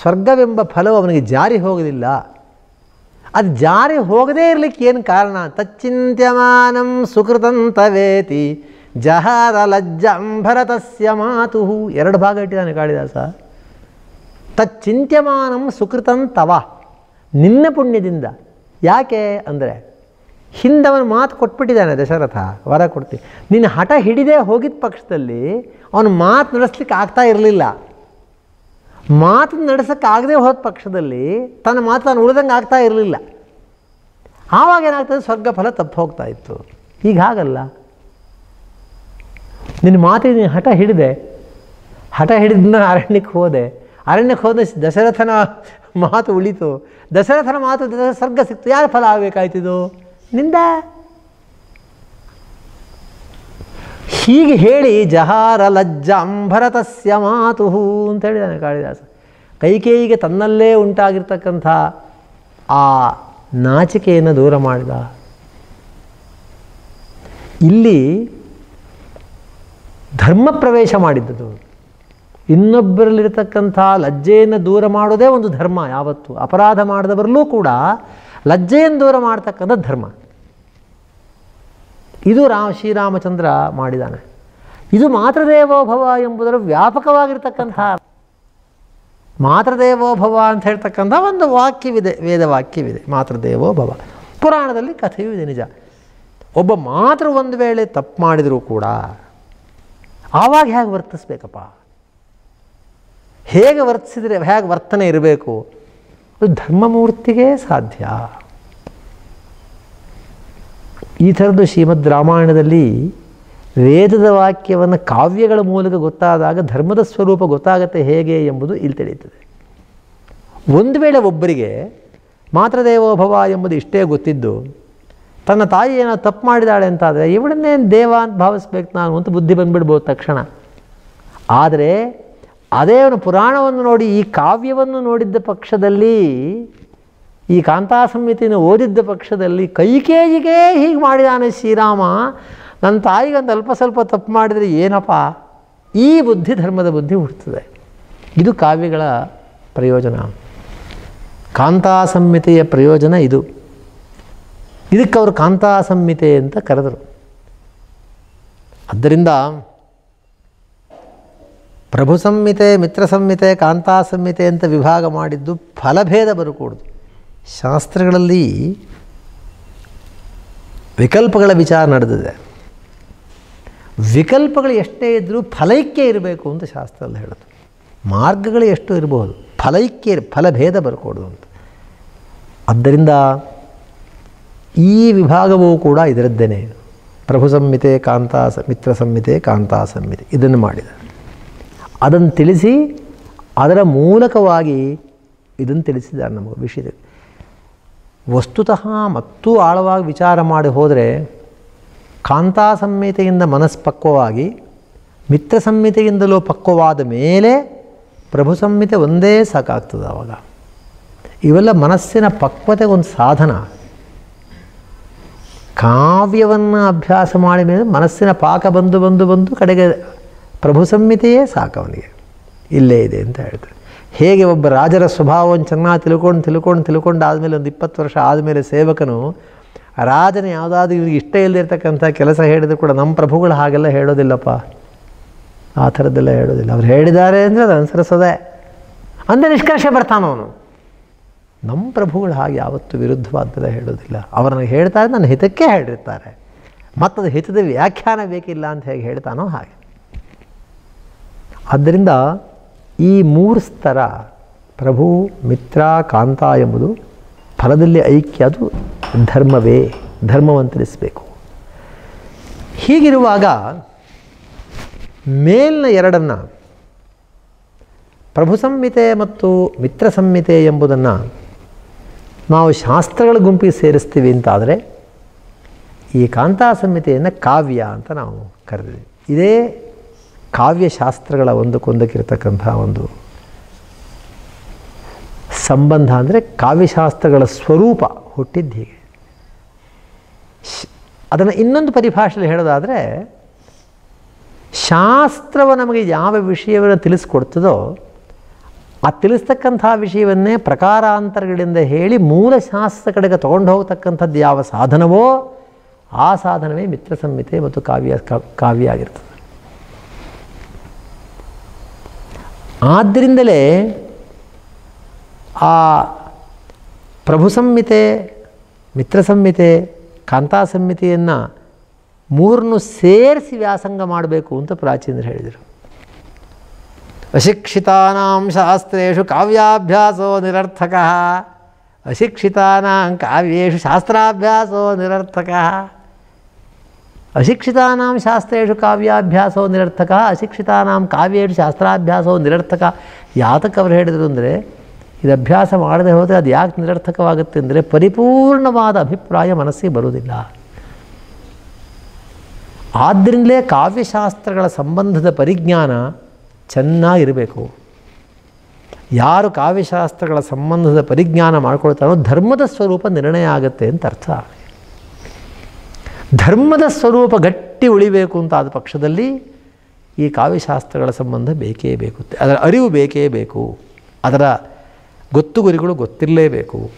ಸ್ವರ್ಗವೆಂಬ ಫಲವು ಅವನಿಗೆ ಜಾರಿ ಹೋಗಲಿಲ್ಲ. ಅದು ಜಾರಿ ಹೋಗದೇ ಇರಲಿಕ್ಕೆ ಏನು ಕಾರಣ? ತಚ್ಚಿಂತ್ಯಮಾನಂ ಸುಕೃತಂತವೇತಿ ಜಹಾರ ಲಜ್ಜಂಭರತಸ್ಯ ಮಾತು ಎರಡು ಭಾಗ ಇಟ್ಟಿದ್ದಾನೆ ಕಾಳಿದಾಸ. ತಚ್ಚಿಂತ್ಯಮಾನಂ ಸುಕೃತಂ ತವ. ನಿನ್ನ ಪುಣ್ಯದಿಂದ. ಯಾಕೆ ಅಂದರೆ, ಹಿಂದವನ ಮಾತು ಕೊಟ್ಬಿಟ್ಟಿದ್ದಾನೆ ದಶರಥ, ವರ ಕೊಡ್ತೀನಿ ನಿನ್ನ ಹಠ ಹಿಡಿದೇ ಹೋಗಿದ್ದ ಪಕ್ಷದಲ್ಲಿ ಅವನು ಮಾತು ನಡೆಸ್ಲಿಕ್ಕೆ ಆಗ್ತಾ ಇರಲಿಲ್ಲ. ಮಾತು ನಡೆಸೋಕ್ಕಾಗದೆ ಹೋದ ಪಕ್ಷದಲ್ಲಿ ತನ್ನ ಮಾತು ತಾನು ಉಳಿದಂಗೆ ಆಗ್ತಾ ಇರಲಿಲ್ಲ. ಆವಾಗ ಏನಾಗ್ತದೆ? ಸ್ವರ್ಗ ಫಲ ತಪ್ಪು ಹೋಗ್ತಾ ಇತ್ತು. ಈಗ ಹಾಗಲ್ಲ. ನಿನ್ನ ಮಾತಿಗೆ ನೀನು ಹಠ ಹಿಡಿದೆ. ಹಠ ಹಿಡಿದ ಅರಣ್ಯಕ್ಕೆ ಹೋದೆ. ಅರಣ್ಯಕ್ಕೆ ಹೋದ ದಶರಥನ ಮಾತು ಉಳಿತು. ದಶರಥನ ಮಾತು ಸ್ವರ್ಗ ಸಿಕ್ತು. ಯಾರು ಫಲ ಆಗಬೇಕಾಯ್ತಿದು? ನಿಂದ. ಹೀಗೆ ಹೇಳಿ ಜಹಾರ ಲಜ್ಜ ಅಂಭರತಸ್ಯ ಮಾತು ಅಂತ ಹೇಳಿದಾನೆ ಕಾಳಿದಾಸ. ಕೈಕೇಯಿಗೆ ತನ್ನಲ್ಲೇ ಉಂಟಾಗಿರ್ತಕ್ಕಂಥ ಆ ನಾಚಿಕೆಯನ್ನು ದೂರ ಮಾಡಿದ. ಇಲ್ಲಿ ಧರ್ಮ ಪ್ರವೇಶ ಮಾಡಿದ್ದದು. ಇನ್ನೊಬ್ಬರಲ್ಲಿರತಕ್ಕಂಥ ಲಜ್ಜೆಯನ್ನು ದೂರ ಮಾಡೋದೇ ಒಂದು ಧರ್ಮ ಯಾವತ್ತು? ಅಪರಾಧ ಮಾಡಿದವರಲ್ಲೂ ಕೂಡ ಲಜ್ಜೆಯನ್ನು ದೂರ ಮಾಡ್ತಕ್ಕಂಥ ಧರ್ಮ. ಇದು ರಾ, ಶ್ರೀರಾಮಚಂದ್ರ ಮಾಡಿದಾನೆ ಇದು ಮಾತೃದೇವೋಭವ ಎಂಬುದರ ವ್ಯಾಪಕವಾಗಿರ್ತಕ್ಕಂಥ ಮಾತೃದೇವೋಭವ ಅಂತ ಹೇಳ್ತಕ್ಕಂಥ ಒಂದು ವಾಕ್ಯವಿದೆ, ವೇದ ವಾಕ್ಯವಿದೆ, ಮಾತೃದೇವೋಭವ. ಪುರಾಣದಲ್ಲಿ ಕಥೆಯೂ ಇದೆ ನಿಜ. ಒಬ್ಬ ಮಾತೃ ಒಂದು ವೇಳೆ ತಪ್ಪು ಮಾಡಿದರೂ ಕೂಡ ಆವಾಗ ಹೇಗೆ ವರ್ತಿಸ್ಬೇಕಪ್ಪ? ಹೇಗೆ ವರ್ತಿಸಿದರೆ, ಹೇಗೆ ವರ್ತನೆ ಇರಬೇಕು? ಅದು ಧರ್ಮಮೂರ್ತಿಗೆ ಸಾಧ್ಯ. ಈ ಥರದ್ದು ಶ್ರೀಮದ್ ರಾಮಾಯಣದಲ್ಲಿ ವೇದದ ವಾಕ್ಯವನ್ನು ಕಾವ್ಯಗಳ ಮೂಲಕ ಗೊತ್ತಾದಾಗ, ಧರ್ಮದ ಸ್ವರೂಪ ಗೊತ್ತಾಗತ್ತೆ ಹೇಗೆ ಎಂಬುದು ಇಲ್ಲಿ ತಿಳಿಯುತ್ತದೆ. ಒಂದು ವೇಳೆ ಒಬ್ಬರಿಗೆ ಮಾತೃದೇವೋಭವ ಎಂಬುದು ಇಷ್ಟೇ ಗೊತ್ತಿದ್ದು, ತನ್ನ ತಾಯಿ ಏನೋ ತಪ್ಪು ಮಾಡಿದಾಳೆ ಅಂತಾದರೆ, ಇವಳನ್ನೇನು ದೇವ ಅಂತ ಭಾವಿಸ್ಬೇಕು ನಾನು ಅಂತ ಬುದ್ಧಿ ಬಂದುಬಿಡ್ಬೋದು ತಕ್ಷಣ. ಆದರೆ ಅದೇ ಅವನು ಪುರಾಣವನ್ನು ನೋಡಿ, ಈ ಕಾವ್ಯವನ್ನು ನೋಡಿದ್ದ ಪಕ್ಷದಲ್ಲಿ, ಈ ಕಾಂತಾ ಸಂಹಿತೆಯನ್ನು ಓದಿದ್ದ ಪಕ್ಷದಲ್ಲಿ ಕೈಕೇಯಿಗೆ ಹೀಗೆ ಮಾಡಿದಾನೆ ಶ್ರೀರಾಮ, ನನ್ನ ತಾಯಿಗೆ ಒಂದು ಅಲ್ಪ ಸ್ವಲ್ಪ ತಪ್ಪು ಮಾಡಿದರೆ ಏನಪ್ಪ? ಈ ಬುದ್ಧಿ ಧರ್ಮದ ಬುದ್ಧಿ ಹುಡ್ತದೆ ಇದು ಕಾವ್ಯಗಳ ಪ್ರಯೋಜನ. ಕಾಂತಾ ಸಂಹಿತೆಯ ಪ್ರಯೋಜನ ಇದು. ಇದಕ್ಕೆ ಅವರು ಕಾಂತಾ ಸಂಹಿತೆ ಅಂತ ಕರೆದರು. ಆದ್ದರಿಂದ ಪ್ರಭು ಸಂಹಿತೆ, ಮಿತ್ರ ಸಂಹಿತೆ, ಕಾಂತಾ ಸಂಹಿತೆ ಅಂತ ವಿಭಾಗ ಮಾಡಿದ್ದು ಫಲಭೇದ ಬರಕೂಡದು ಶಾಸ್ತ್ರಗಳಲ್ಲಿ ವಿಕಲ್ಪಗಳ ವಿಚಾರ ನಡೆದಿದೆ. ವಿಕಲ್ಪಗಳು ಎಷ್ಟೇ ಇದ್ದರೂ ಫಲೈಕ್ಯ ಇರಬೇಕು ಅಂತ ಶಾಸ್ತ್ರದಲ್ಲಿ ಹೇಳೋದು. ಮಾರ್ಗಗಳು ಎಷ್ಟು ಇರಬಹುದು, ಫಲೈಕ್ಯ ಫಲಭೇದ ಬರಕೂಡದು ಅಂತ. ಆದ್ದರಿಂದ ಈ ವಿಭಾಗವೂ ಕೂಡ ಇದರದ್ದೇನೆ. ಪ್ರಭು ಸಂಹಿತೆ, ಕಾಂತಾ ಮಿತ್ರ ಸಂಹಿತೆ, ಕಾಂತಾ ಸಂಹಿತೆ, ಇದನ್ನು ಮಾಡಿದ ಅದನ್ನು ತಿಳಿಸಿ ಅದರ ಮೂಲಕವಾಗಿ ಇದನ್ನು ತಿಳಿಸಿದ್ದಾರೆ ನಮಗೆ ವಿಷಯದಲ್ಲಿ. ವಸ್ತುತಃ ಮತ್ತೂ ಆಳವಾಗಿ ವಿಚಾರ ಮಾಡಿ ಹೋದರೆ ಕಾಂತಾ ಸಂಹಿತೆಯಿಂದ ಮನಸ್ಪಕ್ವವಾಗಿ ಮಿತ್ರ ಸಂಹಿತೆಯಿಂದಲೂ ಪಕ್ವವಾದ ಮೇಲೆ ಪ್ರಭು ಸಂಹಿತೆ ಒಂದೇ ಸಾಕಾಗ್ತದೆ ಆವಾಗ ಇವೆಲ್ಲ ಮನಸ್ಸಿನ ಪಕ್ವತೆ ಒಂದು ಸಾಧನ. ಕಾವ್ಯವನ್ನು ಅಭ್ಯಾಸ ಮಾಡಿ ಮೇಲೆ ಮನಸ್ಸಿನ ಪಾಕ ಬಂದು ಬಂದು ಬಂದು ಕಡೆಗೆ ಪ್ರಭು ಸಂಹಿತೆಯೇ ಸಾಕು ಅವನಿಗೆ. ಇಲ್ಲೇ ಇದೆ ಅಂತ ಹೇಳ್ತಾರೆ. ಹೇಗೆ ಒಬ್ಬ ರಾಜರ ಸ್ವಭಾವವನ್ನು ಚೆನ್ನಾಗಿ ತಿಳ್ಕೊಂಡು ತಿಳ್ಕೊಂಡು ತಿಳ್ಕೊಂಡು ಆದಮೇಲೆ ಒಂದು ಇಪ್ಪತ್ತು ವರ್ಷ ಆದಮೇಲೆ ಸೇವಕನು ರಾಜನ ಯಾವುದಾದ್ರೂ ಇವ್ರಿಗೆ ಇಷ್ಟ ಇಲ್ಲದಿರ್ತಕ್ಕಂಥ ಕೆಲಸ ಹೇಳಿದ್ರು ಕೂಡ ನಮ್ಮ ಪ್ರಭುಗಳು ಹಾಗೆಲ್ಲ ಹೇಳೋದಿಲ್ಲಪ್ಪ. ಆ ಥರದ್ದೆಲ್ಲ ಹೇಳೋದಿಲ್ಲ. ಅವ್ರು ಹೇಳಿದ್ದಾರೆ ಅಂದರೆ ಅದು ಅನುಸರಿಸೋದೆ. ಅಂದರೆ ನಿಷ್ಕರ್ಷ ಬರ್ತಾನವನು ನಮ್ಮ ಪ್ರಭುಗಳು ಹಾಗೆ ಯಾವತ್ತೂ ವಿರುದ್ಧವಾದ್ದೆಲ್ಲ ಹೇಳೋದಿಲ್ಲ. ಅವರನ್ನು ಹೇಳ್ತಾರೆ, ನನ್ನ ಹಿತಕ್ಕೆ ಹೇಳಿರ್ತಾರೆ. ಮತ್ತದು ಹಿತದ ವ್ಯಾಖ್ಯಾನ ಬೇಕಿಲ್ಲ ಅಂತ ಹೇಗೆ ಹೇಳ್ತಾನೋ ಹಾಗೆ. ಆದ್ದರಿಂದ ಈ ಮೂರು ಸ್ತರ, ಪ್ರಭು, ಮಿತ್ರ, ಕಾಂತ ಎಂಬುದು ಫಲದಲ್ಲಿ ಐಕ್ಯ, ಅದು ಧರ್ಮವೇ ಧರ್ಮವನ್ನು ತಿಳಿಸಬೇಕು ಹೀಗಿರುವಾಗ ಮೇಲಿನ ಎರಡನ್ನು ಪ್ರಭು ಸಂಹಿತೆ ಮತ್ತು ಮಿತ್ರ ಸಂಹಿತೆ ಎಂಬುದನ್ನು ನಾವು ಶಾಸ್ತ್ರಗಳ ಗುಂಪಿಗೆ ಸೇರಿಸ್ತೀವಿ ಅಂತಾದರೆ ಈ ಕಾಂತಾ ಸಂಹಿತೆಯನ್ನು ಕಾವ್ಯ ಅಂತ ನಾವು ಕರೆದಿದ್ದೀವಿ. ಇದೇ ಕಾವ್ಯಶಾಸ್ತ್ರಗಳ ಒಂದಕ್ಕೊಂದಕ್ಕಿರ್ತಕ್ಕಂಥ ಒಂದು ಸಂಬಂಧ ಅಂದರೆ ಕಾವ್ಯಶಾಸ್ತ್ರಗಳ ಸ್ವರೂಪ ಹುಟ್ಟಿದ್ದು ಹೀಗೆ. ಅದನ್ನು ಇನ್ನೊಂದು ಪರಿಭಾಷೆಯಲ್ಲಿ ಹೇಳೋದಾದರೆ, ಶಾಸ್ತ್ರವು ನಮಗೆ ಯಾವ ವಿಷಯವನ್ನು ತಿಳಿಸ್ಕೊಡ್ತದೋ ಆ ತಿಳಿಸ್ತಕ್ಕಂಥ ವಿಷಯವನ್ನೇ ಪ್ರಕಾರಾಂತರಗಳಿಂದ ಹೇಳಿ ಮೂಲ ಶಾಸ್ತ್ರ ಕಡೆಗೆ ತೊಗೊಂಡು ಹೋಗ್ತಕ್ಕಂಥದ್ದು ಯಾವ ಸಾಧನವೋ ಆ ಸಾಧನವೇ ಮಿತ್ರ ಸಂಹಿತೆ ಮತ್ತು ಕಾವ್ಯ ಕಾವ್ಯ ಆಗಿರ್ತದೆ. ಆದ್ದರಿಂದಲೇ ಆ ಪ್ರಭು ಸಂಹಿತೆ, ಮಿತ್ರ ಸಂಹಿತೆ, ಕಾಂತಾ ಸಂಹಿತೆಯನ್ನು ಮೂರನ್ನು ಸೇರಿಸಿ ವ್ಯಾಸಂಗ ಮಾಡಬೇಕು ಅಂತ ಪ್ರಾಚೀನರು ಹೇಳಿದರು. ಅಶಿಕ್ಷಿತಾನಾಂ ಶಾಸ್ತ್ರೇಷು ಕಾವ್ಯಾಭ್ಯಾಸೋ ನಿರರ್ಥಕ. ಅಶಿಕ್ಷಿತಾನಾಂ ಕಾವ್ಯೇಷು ಶಾಸ್ತ್ರಾಭ್ಯಾಸೋ ನಿರರ್ಥಕ. ಅಶಿಕ್ಷಿತಾನಾಂ ಶಾಸ್ತ್ರೇಷು ಕಾವ್ಯಾಭ್ಯಾಸೋ ನಿರರ್ಥಕ ಅಶಿಕ್ಷಿತಾನಾಂ ಕಾವ್ಯೇಷು ಶಾಸ್ತ್ರಾಭ್ಯಾಸೋ ನಿರರ್ಥಕ ಯಾತಕ್ಕೆ ಅವರು ಹೇಳಿದರು ಅಂದರೆ, ಇದು ಅಭ್ಯಾಸ ಮಾಡದೆ ಹೋದರೆ ಅದು ಯಾಕೆ ನಿರರ್ಥಕವಾಗುತ್ತೆ ಅಂದರೆ, ಪರಿಪೂರ್ಣವಾದ ಅಭಿಪ್ರಾಯ ಮನಸ್ಸಿಗೆ ಬರುವುದಿಲ್ಲ. ಆದ್ದರಿಂದಲೇ ಕಾವ್ಯಶಾಸ್ತ್ರಗಳ ಸಂಬಂಧದ ಪರಿಜ್ಞಾನ ಚೆನ್ನಾಗಿರಬೇಕು. ಯಾರು ಕಾವ್ಯಶಾಸ್ತ್ರಗಳ ಸಂಬಂಧದ ಪರಿಜ್ಞಾನ ಮಾಡ್ಕೊಳ್ತಾರೋ ಧರ್ಮದ ಸ್ವರೂಪ ನಿರ್ಣಯ ಆಗುತ್ತೆ ಅಂತ ಅರ್ಥ. ಧರ್ಮದ ಸ್ವರೂಪ ಗಟ್ಟಿ ಉಳಿಬೇಕು ಅಂತ ಆದ ಪಕ್ಷದಲ್ಲಿ ಈ ಕಾವ್ಯಶಾಸ್ತ್ರಗಳ ಸಂಬಂಧ ಬೇಕೇ ಬೇಕು. ಅದರ ಅರಿವು ಬೇಕೇ ಬೇಕು. ಅದರ ಗೊತ್ತು ಗುರಿಗಳು ಗೊತ್ತಿರಲೇಬೇಕು.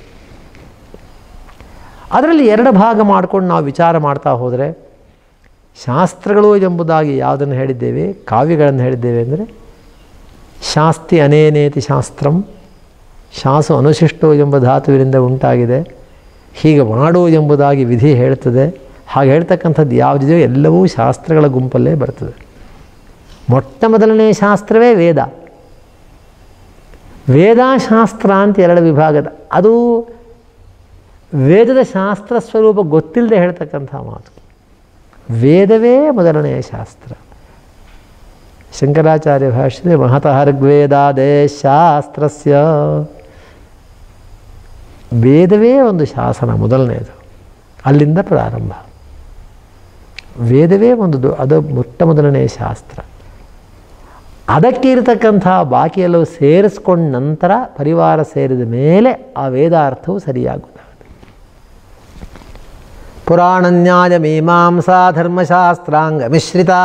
ಅದರಲ್ಲಿ ಎರಡು ಭಾಗ ಮಾಡ್ಕೊಂಡು ನಾವು ವಿಚಾರ ಮಾಡ್ತಾ ಹೋದರೆ ಶಾಸ್ತ್ರಗಳು ಎಂಬುದಾಗಿ ಯಾವುದನ್ನು ಹೇಳಿದ್ದೇವೆ, ಕಾವ್ಯಗಳನ್ನು ಹೇಳಿದ್ದೇವೆ ಅಂದರೆ ಶಾಸ್ತಿ ಅನೇನೇತಿ ಶಾಸ್ತ್ರಂ, ಶಾಸು ಅನುಶಿಷ್ಟೋ ಎಂಬ ಧಾತುವಿನಿಂದ ಉಂಟಾಗಿದೆ, ಹೀಗೆ ಮಾಡು ಎಂಬುದಾಗಿ ವಿಧಿ ಹೇಳ್ತದೆ. ಹಾಗೆ ಹೇಳ್ತಕ್ಕಂಥದ್ದು ಯಾವುದಿದೆಯೋ ಎಲ್ಲವೂ ಶಾಸ್ತ್ರಗಳ ಗುಂಪಲ್ಲೇ ಬರ್ತದೆ. ಮೊಟ್ಟ ಮೊದಲನೇ ಶಾಸ್ತ್ರವೇ ವೇದ. ವೇದಾಶಾಸ್ತ್ರ ಅಂತ ಎರಡು ವಿಭಾಗದ. ಅದು ವೇದದ ಶಾಸ್ತ್ರ ಸ್ವರೂಪ ಗೊತ್ತಿಲ್ಲದೆ ಹೇಳ್ತಕ್ಕಂಥ ಮಾತು. ವೇದವೇ ಮೊದಲನೆಯ ಶಾಸ್ತ್ರ. ಶಂಕರಾಚಾರ್ಯ ಭಾಷೆ ಮಹತಃ ಶಾಸ್ತ್ರಸ್ಯ. ವೇದವೇ ಒಂದು ಶಾಸನ ಮೊದಲನೆಯದು ಅಲ್ಲಿಂದ ಪ್ರಾರಂಭ. ವೇದವೇ ಒಂದು ಅದು ಮೊಟ್ಟ ಮೊದಲನೆಯ ಶಾಸ್ತ್ರ. ಅದಕ್ಕೆ ಇರತಕ್ಕಂಥ ಬಾಕಿ ಎಲ್ಲವೂ ಸೇರಿಸ್ಕೊಂಡ ನಂತರ ಪರಿವಾರ ಸೇರಿದ ಮೇಲೆ ಆ ವೇದಾರ್ಥವು ಸರಿಯಾಗುತ್ತದೆ. ಪುರಾಣನ್ಯಾಯ ಮೀಮಾಂಸಾ ಧರ್ಮಶಾಸ್ತ್ರಾಂಗ ಮಿಶ್ರಿತಾ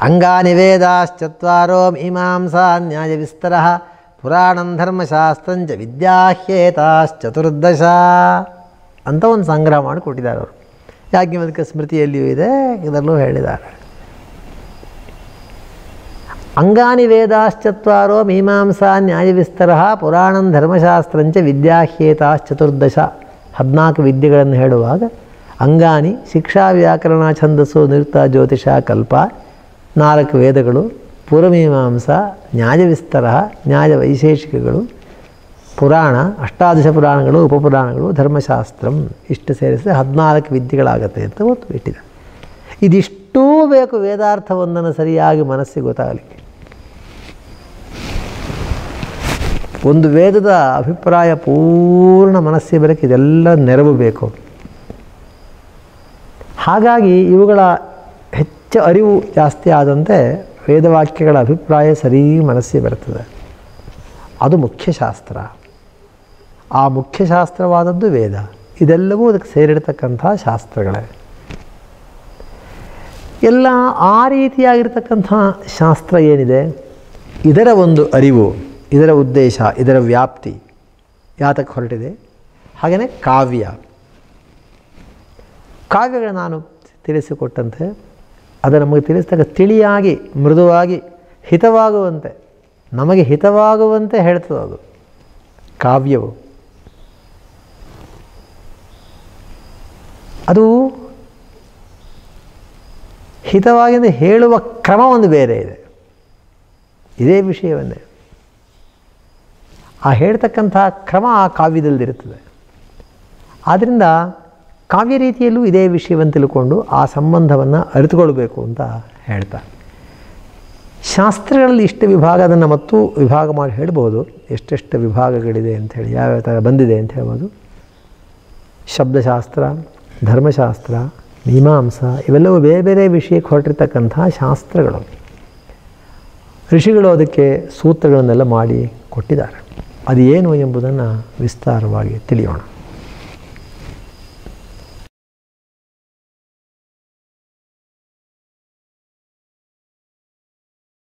ಅಂಗಾನಿ ವೇದಾಶ್ಚತ್ವಾರೋ ಮೀಮಾಂಸಾ ನ್ಯಾಯ ವಿಸ್ತರ. ಪುರಾಣಂ ಧರ್ಮಶಾಸ್ತ್ರಂಚ ವಿದ್ಯಾಹ್ಯೇತಾಶ್ಚತುರ್ದಶ ಅಂತ ಒಂದು ಸಂಗ್ರಹ ಮಾಡಿ ಕೊಟ್ಟಿದ್ದಾರೆ ಅವರು. ಯಾಜ್ಞವಲ್ಕ ಸ್ಮೃತಿಯಲ್ಲಿಯೂ ಇದೆ, ಇದರಲ್ಲೂ ಹೇಳಿದ್ದಾರೆ. ಅಂಗಾನಿ ವೇದಾಶ್ಚತ್ವಾರೋ ಮೀಮಾಂಸಾ ನ್ಯಾಯವಿಸ್ತರ ಪುರಾಣಂ ಧರ್ಮಶಾಸ್ತ್ರಂಚ ವಿದ್ಯಾಹ್ಯೇತಾಶ್ಚತುರ್ದಶ ಹದಿನಾಲ್ಕು ವಿದ್ಯೆಗಳನ್ನು ಹೇಳುವಾಗ, ಅಂಗಾನಿ, ಶಿಕ್ಷಾ ವ್ಯಾಕರಣ ಛಂದಸ್ಸು, ನಿರುಕ್ತ ಜ್ಯೋತಿಷ, ಕಲ್ಪ, ನಾಲ್ಕು ವೇದಗಳು, ಪೂರ್ವಮೀಮಾಂಸ, ನ್ಯಾಯವಿಸ್ತರ ನ್ಯಾಯ ವೈಶೇಷಿಕಗಳು ಪುರಾಣ, ಅಷ್ಟಾದಶ ಪುರಾಣಗಳು, ಉಪಪುರಾಣಗಳು, ಧರ್ಮಶಾಸ್ತ್ರಂ ಇಷ್ಟು ಸೇರಿಸಿ ಹದಿನಾಲ್ಕು ವಿದ್ಯೆಗಳಾಗತ್ತೆ ಅಂತ ಒತ್ತು ಇಟ್ಟಿದೆ. ಇದಿಷ್ಟೂ ಬೇಕು ವೇದಾರ್ಥವೊಂದನ್ನು ಸರಿಯಾಗಿ ಮನಸ್ಸಿಗೆ ಗೊತ್ತಾಗಲಿಕ್ಕೆ. ಒಂದು ವೇದದ ಅಭಿಪ್ರಾಯ ಪೂರ್ಣ ಮನಸ್ಸಿಗೆ ಬರಕ್ಕೆ ಇದೆಲ್ಲ ನೆರವು ಬೇಕು. ಹಾಗಾಗಿ ಇವುಗಳ ಹೆಚ್ಚು ಅರಿವು ಜಾಸ್ತಿ ಆದಂತೆ ವೇದವಾಕ್ಯಗಳ ಅಭಿಪ್ರಾಯ ಸರಿ ಮನಸ್ಸಿಗೆ ಬರ್ತದೆ. ಅದು ಮುಖ್ಯ ಶಾಸ್ತ್ರ. ಆ ಮುಖ್ಯ ಶಾಸ್ತ್ರವಾದದ್ದು ವೇದ. ಇದೆಲ್ಲವೂ ಅದಕ್ಕೆ ಸೇರಿರ್ತಕ್ಕಂಥ ಶಾಸ್ತ್ರಗಳೇ. ಎಲ್ಲ ಆ ರೀತಿಯಾಗಿರ್ತಕ್ಕಂಥ ಶಾಸ್ತ್ರ ಏನಿದೆ? ಇದರ ಒಂದು ಅರಿವು, ಇದರ ಉದ್ದೇಶ, ಇದರ ವ್ಯಾಪ್ತಿ ಯಾತಕ್ಕೆ ಹೊರಟಿದೆ? ಹಾಗೆಯೇ ಕಾವ್ಯ. ಕಾವ್ಯಗಳ ನಾನು ತಿಳಿಸಿಕೊಟ್ಟಂತೆ, ಅದು ನಮಗೆ ತಿಳಿಸಿದಾಗ ತಿಳಿಯಾಗಿ, ಮೃದುವಾಗಿ ಹಿತವಾಗುವಂತೆ, ನಮಗೆ ಹಿತವಾಗುವಂತೆ ಹೇಳ್ತದೆ ಅದು. ಕಾವ್ಯವು. ಅದು ಹಿತವಾಗಿ ಹೇಳುವ ಕ್ರಮ ಒಂದು ಬೇರೆ ಇದೆ. ಇದೇ ವಿಷಯವನ್ನೇ. ಆ ಹೇಳ್ತಕ್ಕಂಥ ಕ್ರಮ ಆ ಕಾವ್ಯದಲ್ಲಿರುತ್ತದೆ. ಆದ್ದರಿಂದ ಕಾವ್ಯ ರೀತಿಯಲ್ಲೂ ಇದೇ ವಿಷಯವನ್ನು ತಿಳ್ಕೊಂಡು ಆ ಸಂಬಂಧವನ್ನು ಅರಿತುಕೊಳ್ಬೇಕು ಅಂತ ಹೇಳ್ತಾರೆ. ಶಾಸ್ತ್ರಗಳಲ್ಲಿ ಇಷ್ಟು ವಿಭಾಗ ಅದನ್ನು ಮತ್ತು ವಿಭಾಗ ಮಾಡಿ ಹೇಳ್ಬೋದು. ಎಷ್ಟೆಷ್ಟು ವಿಭಾಗಗಳಿದೆ ಅಂಥೇಳಿ ಯಾವ್ಯಾವ ಥರ ಬಂದಿದೆ ಅಂತ ಹೇಳ್ಬೋದು. ಶಬ್ದಶಾಸ್ತ್ರ ಧರ್ಮಶಾಸ್ತ್ರ, ಮೀಮಾಂಸ ಇವೆಲ್ಲವೂ ಬೇರೆ ಬೇರೆ ವಿಷಯಕ್ಕೆ ಹೊರಟಿರ್ತಕ್ಕಂಥ ಶಾಸ್ತ್ರಗಳು. ಋಷಿಗಳು ಅದಕ್ಕೆ ಸೂತ್ರಗಳನ್ನೆಲ್ಲ ಮಾಡಿ ಕೊಟ್ಟಿದ್ದಾರೆ. ಅದು ಏನು ಎಂಬುದನ್ನು ವಿಸ್ತಾರವಾಗಿ ತಿಳಿಯೋಣ.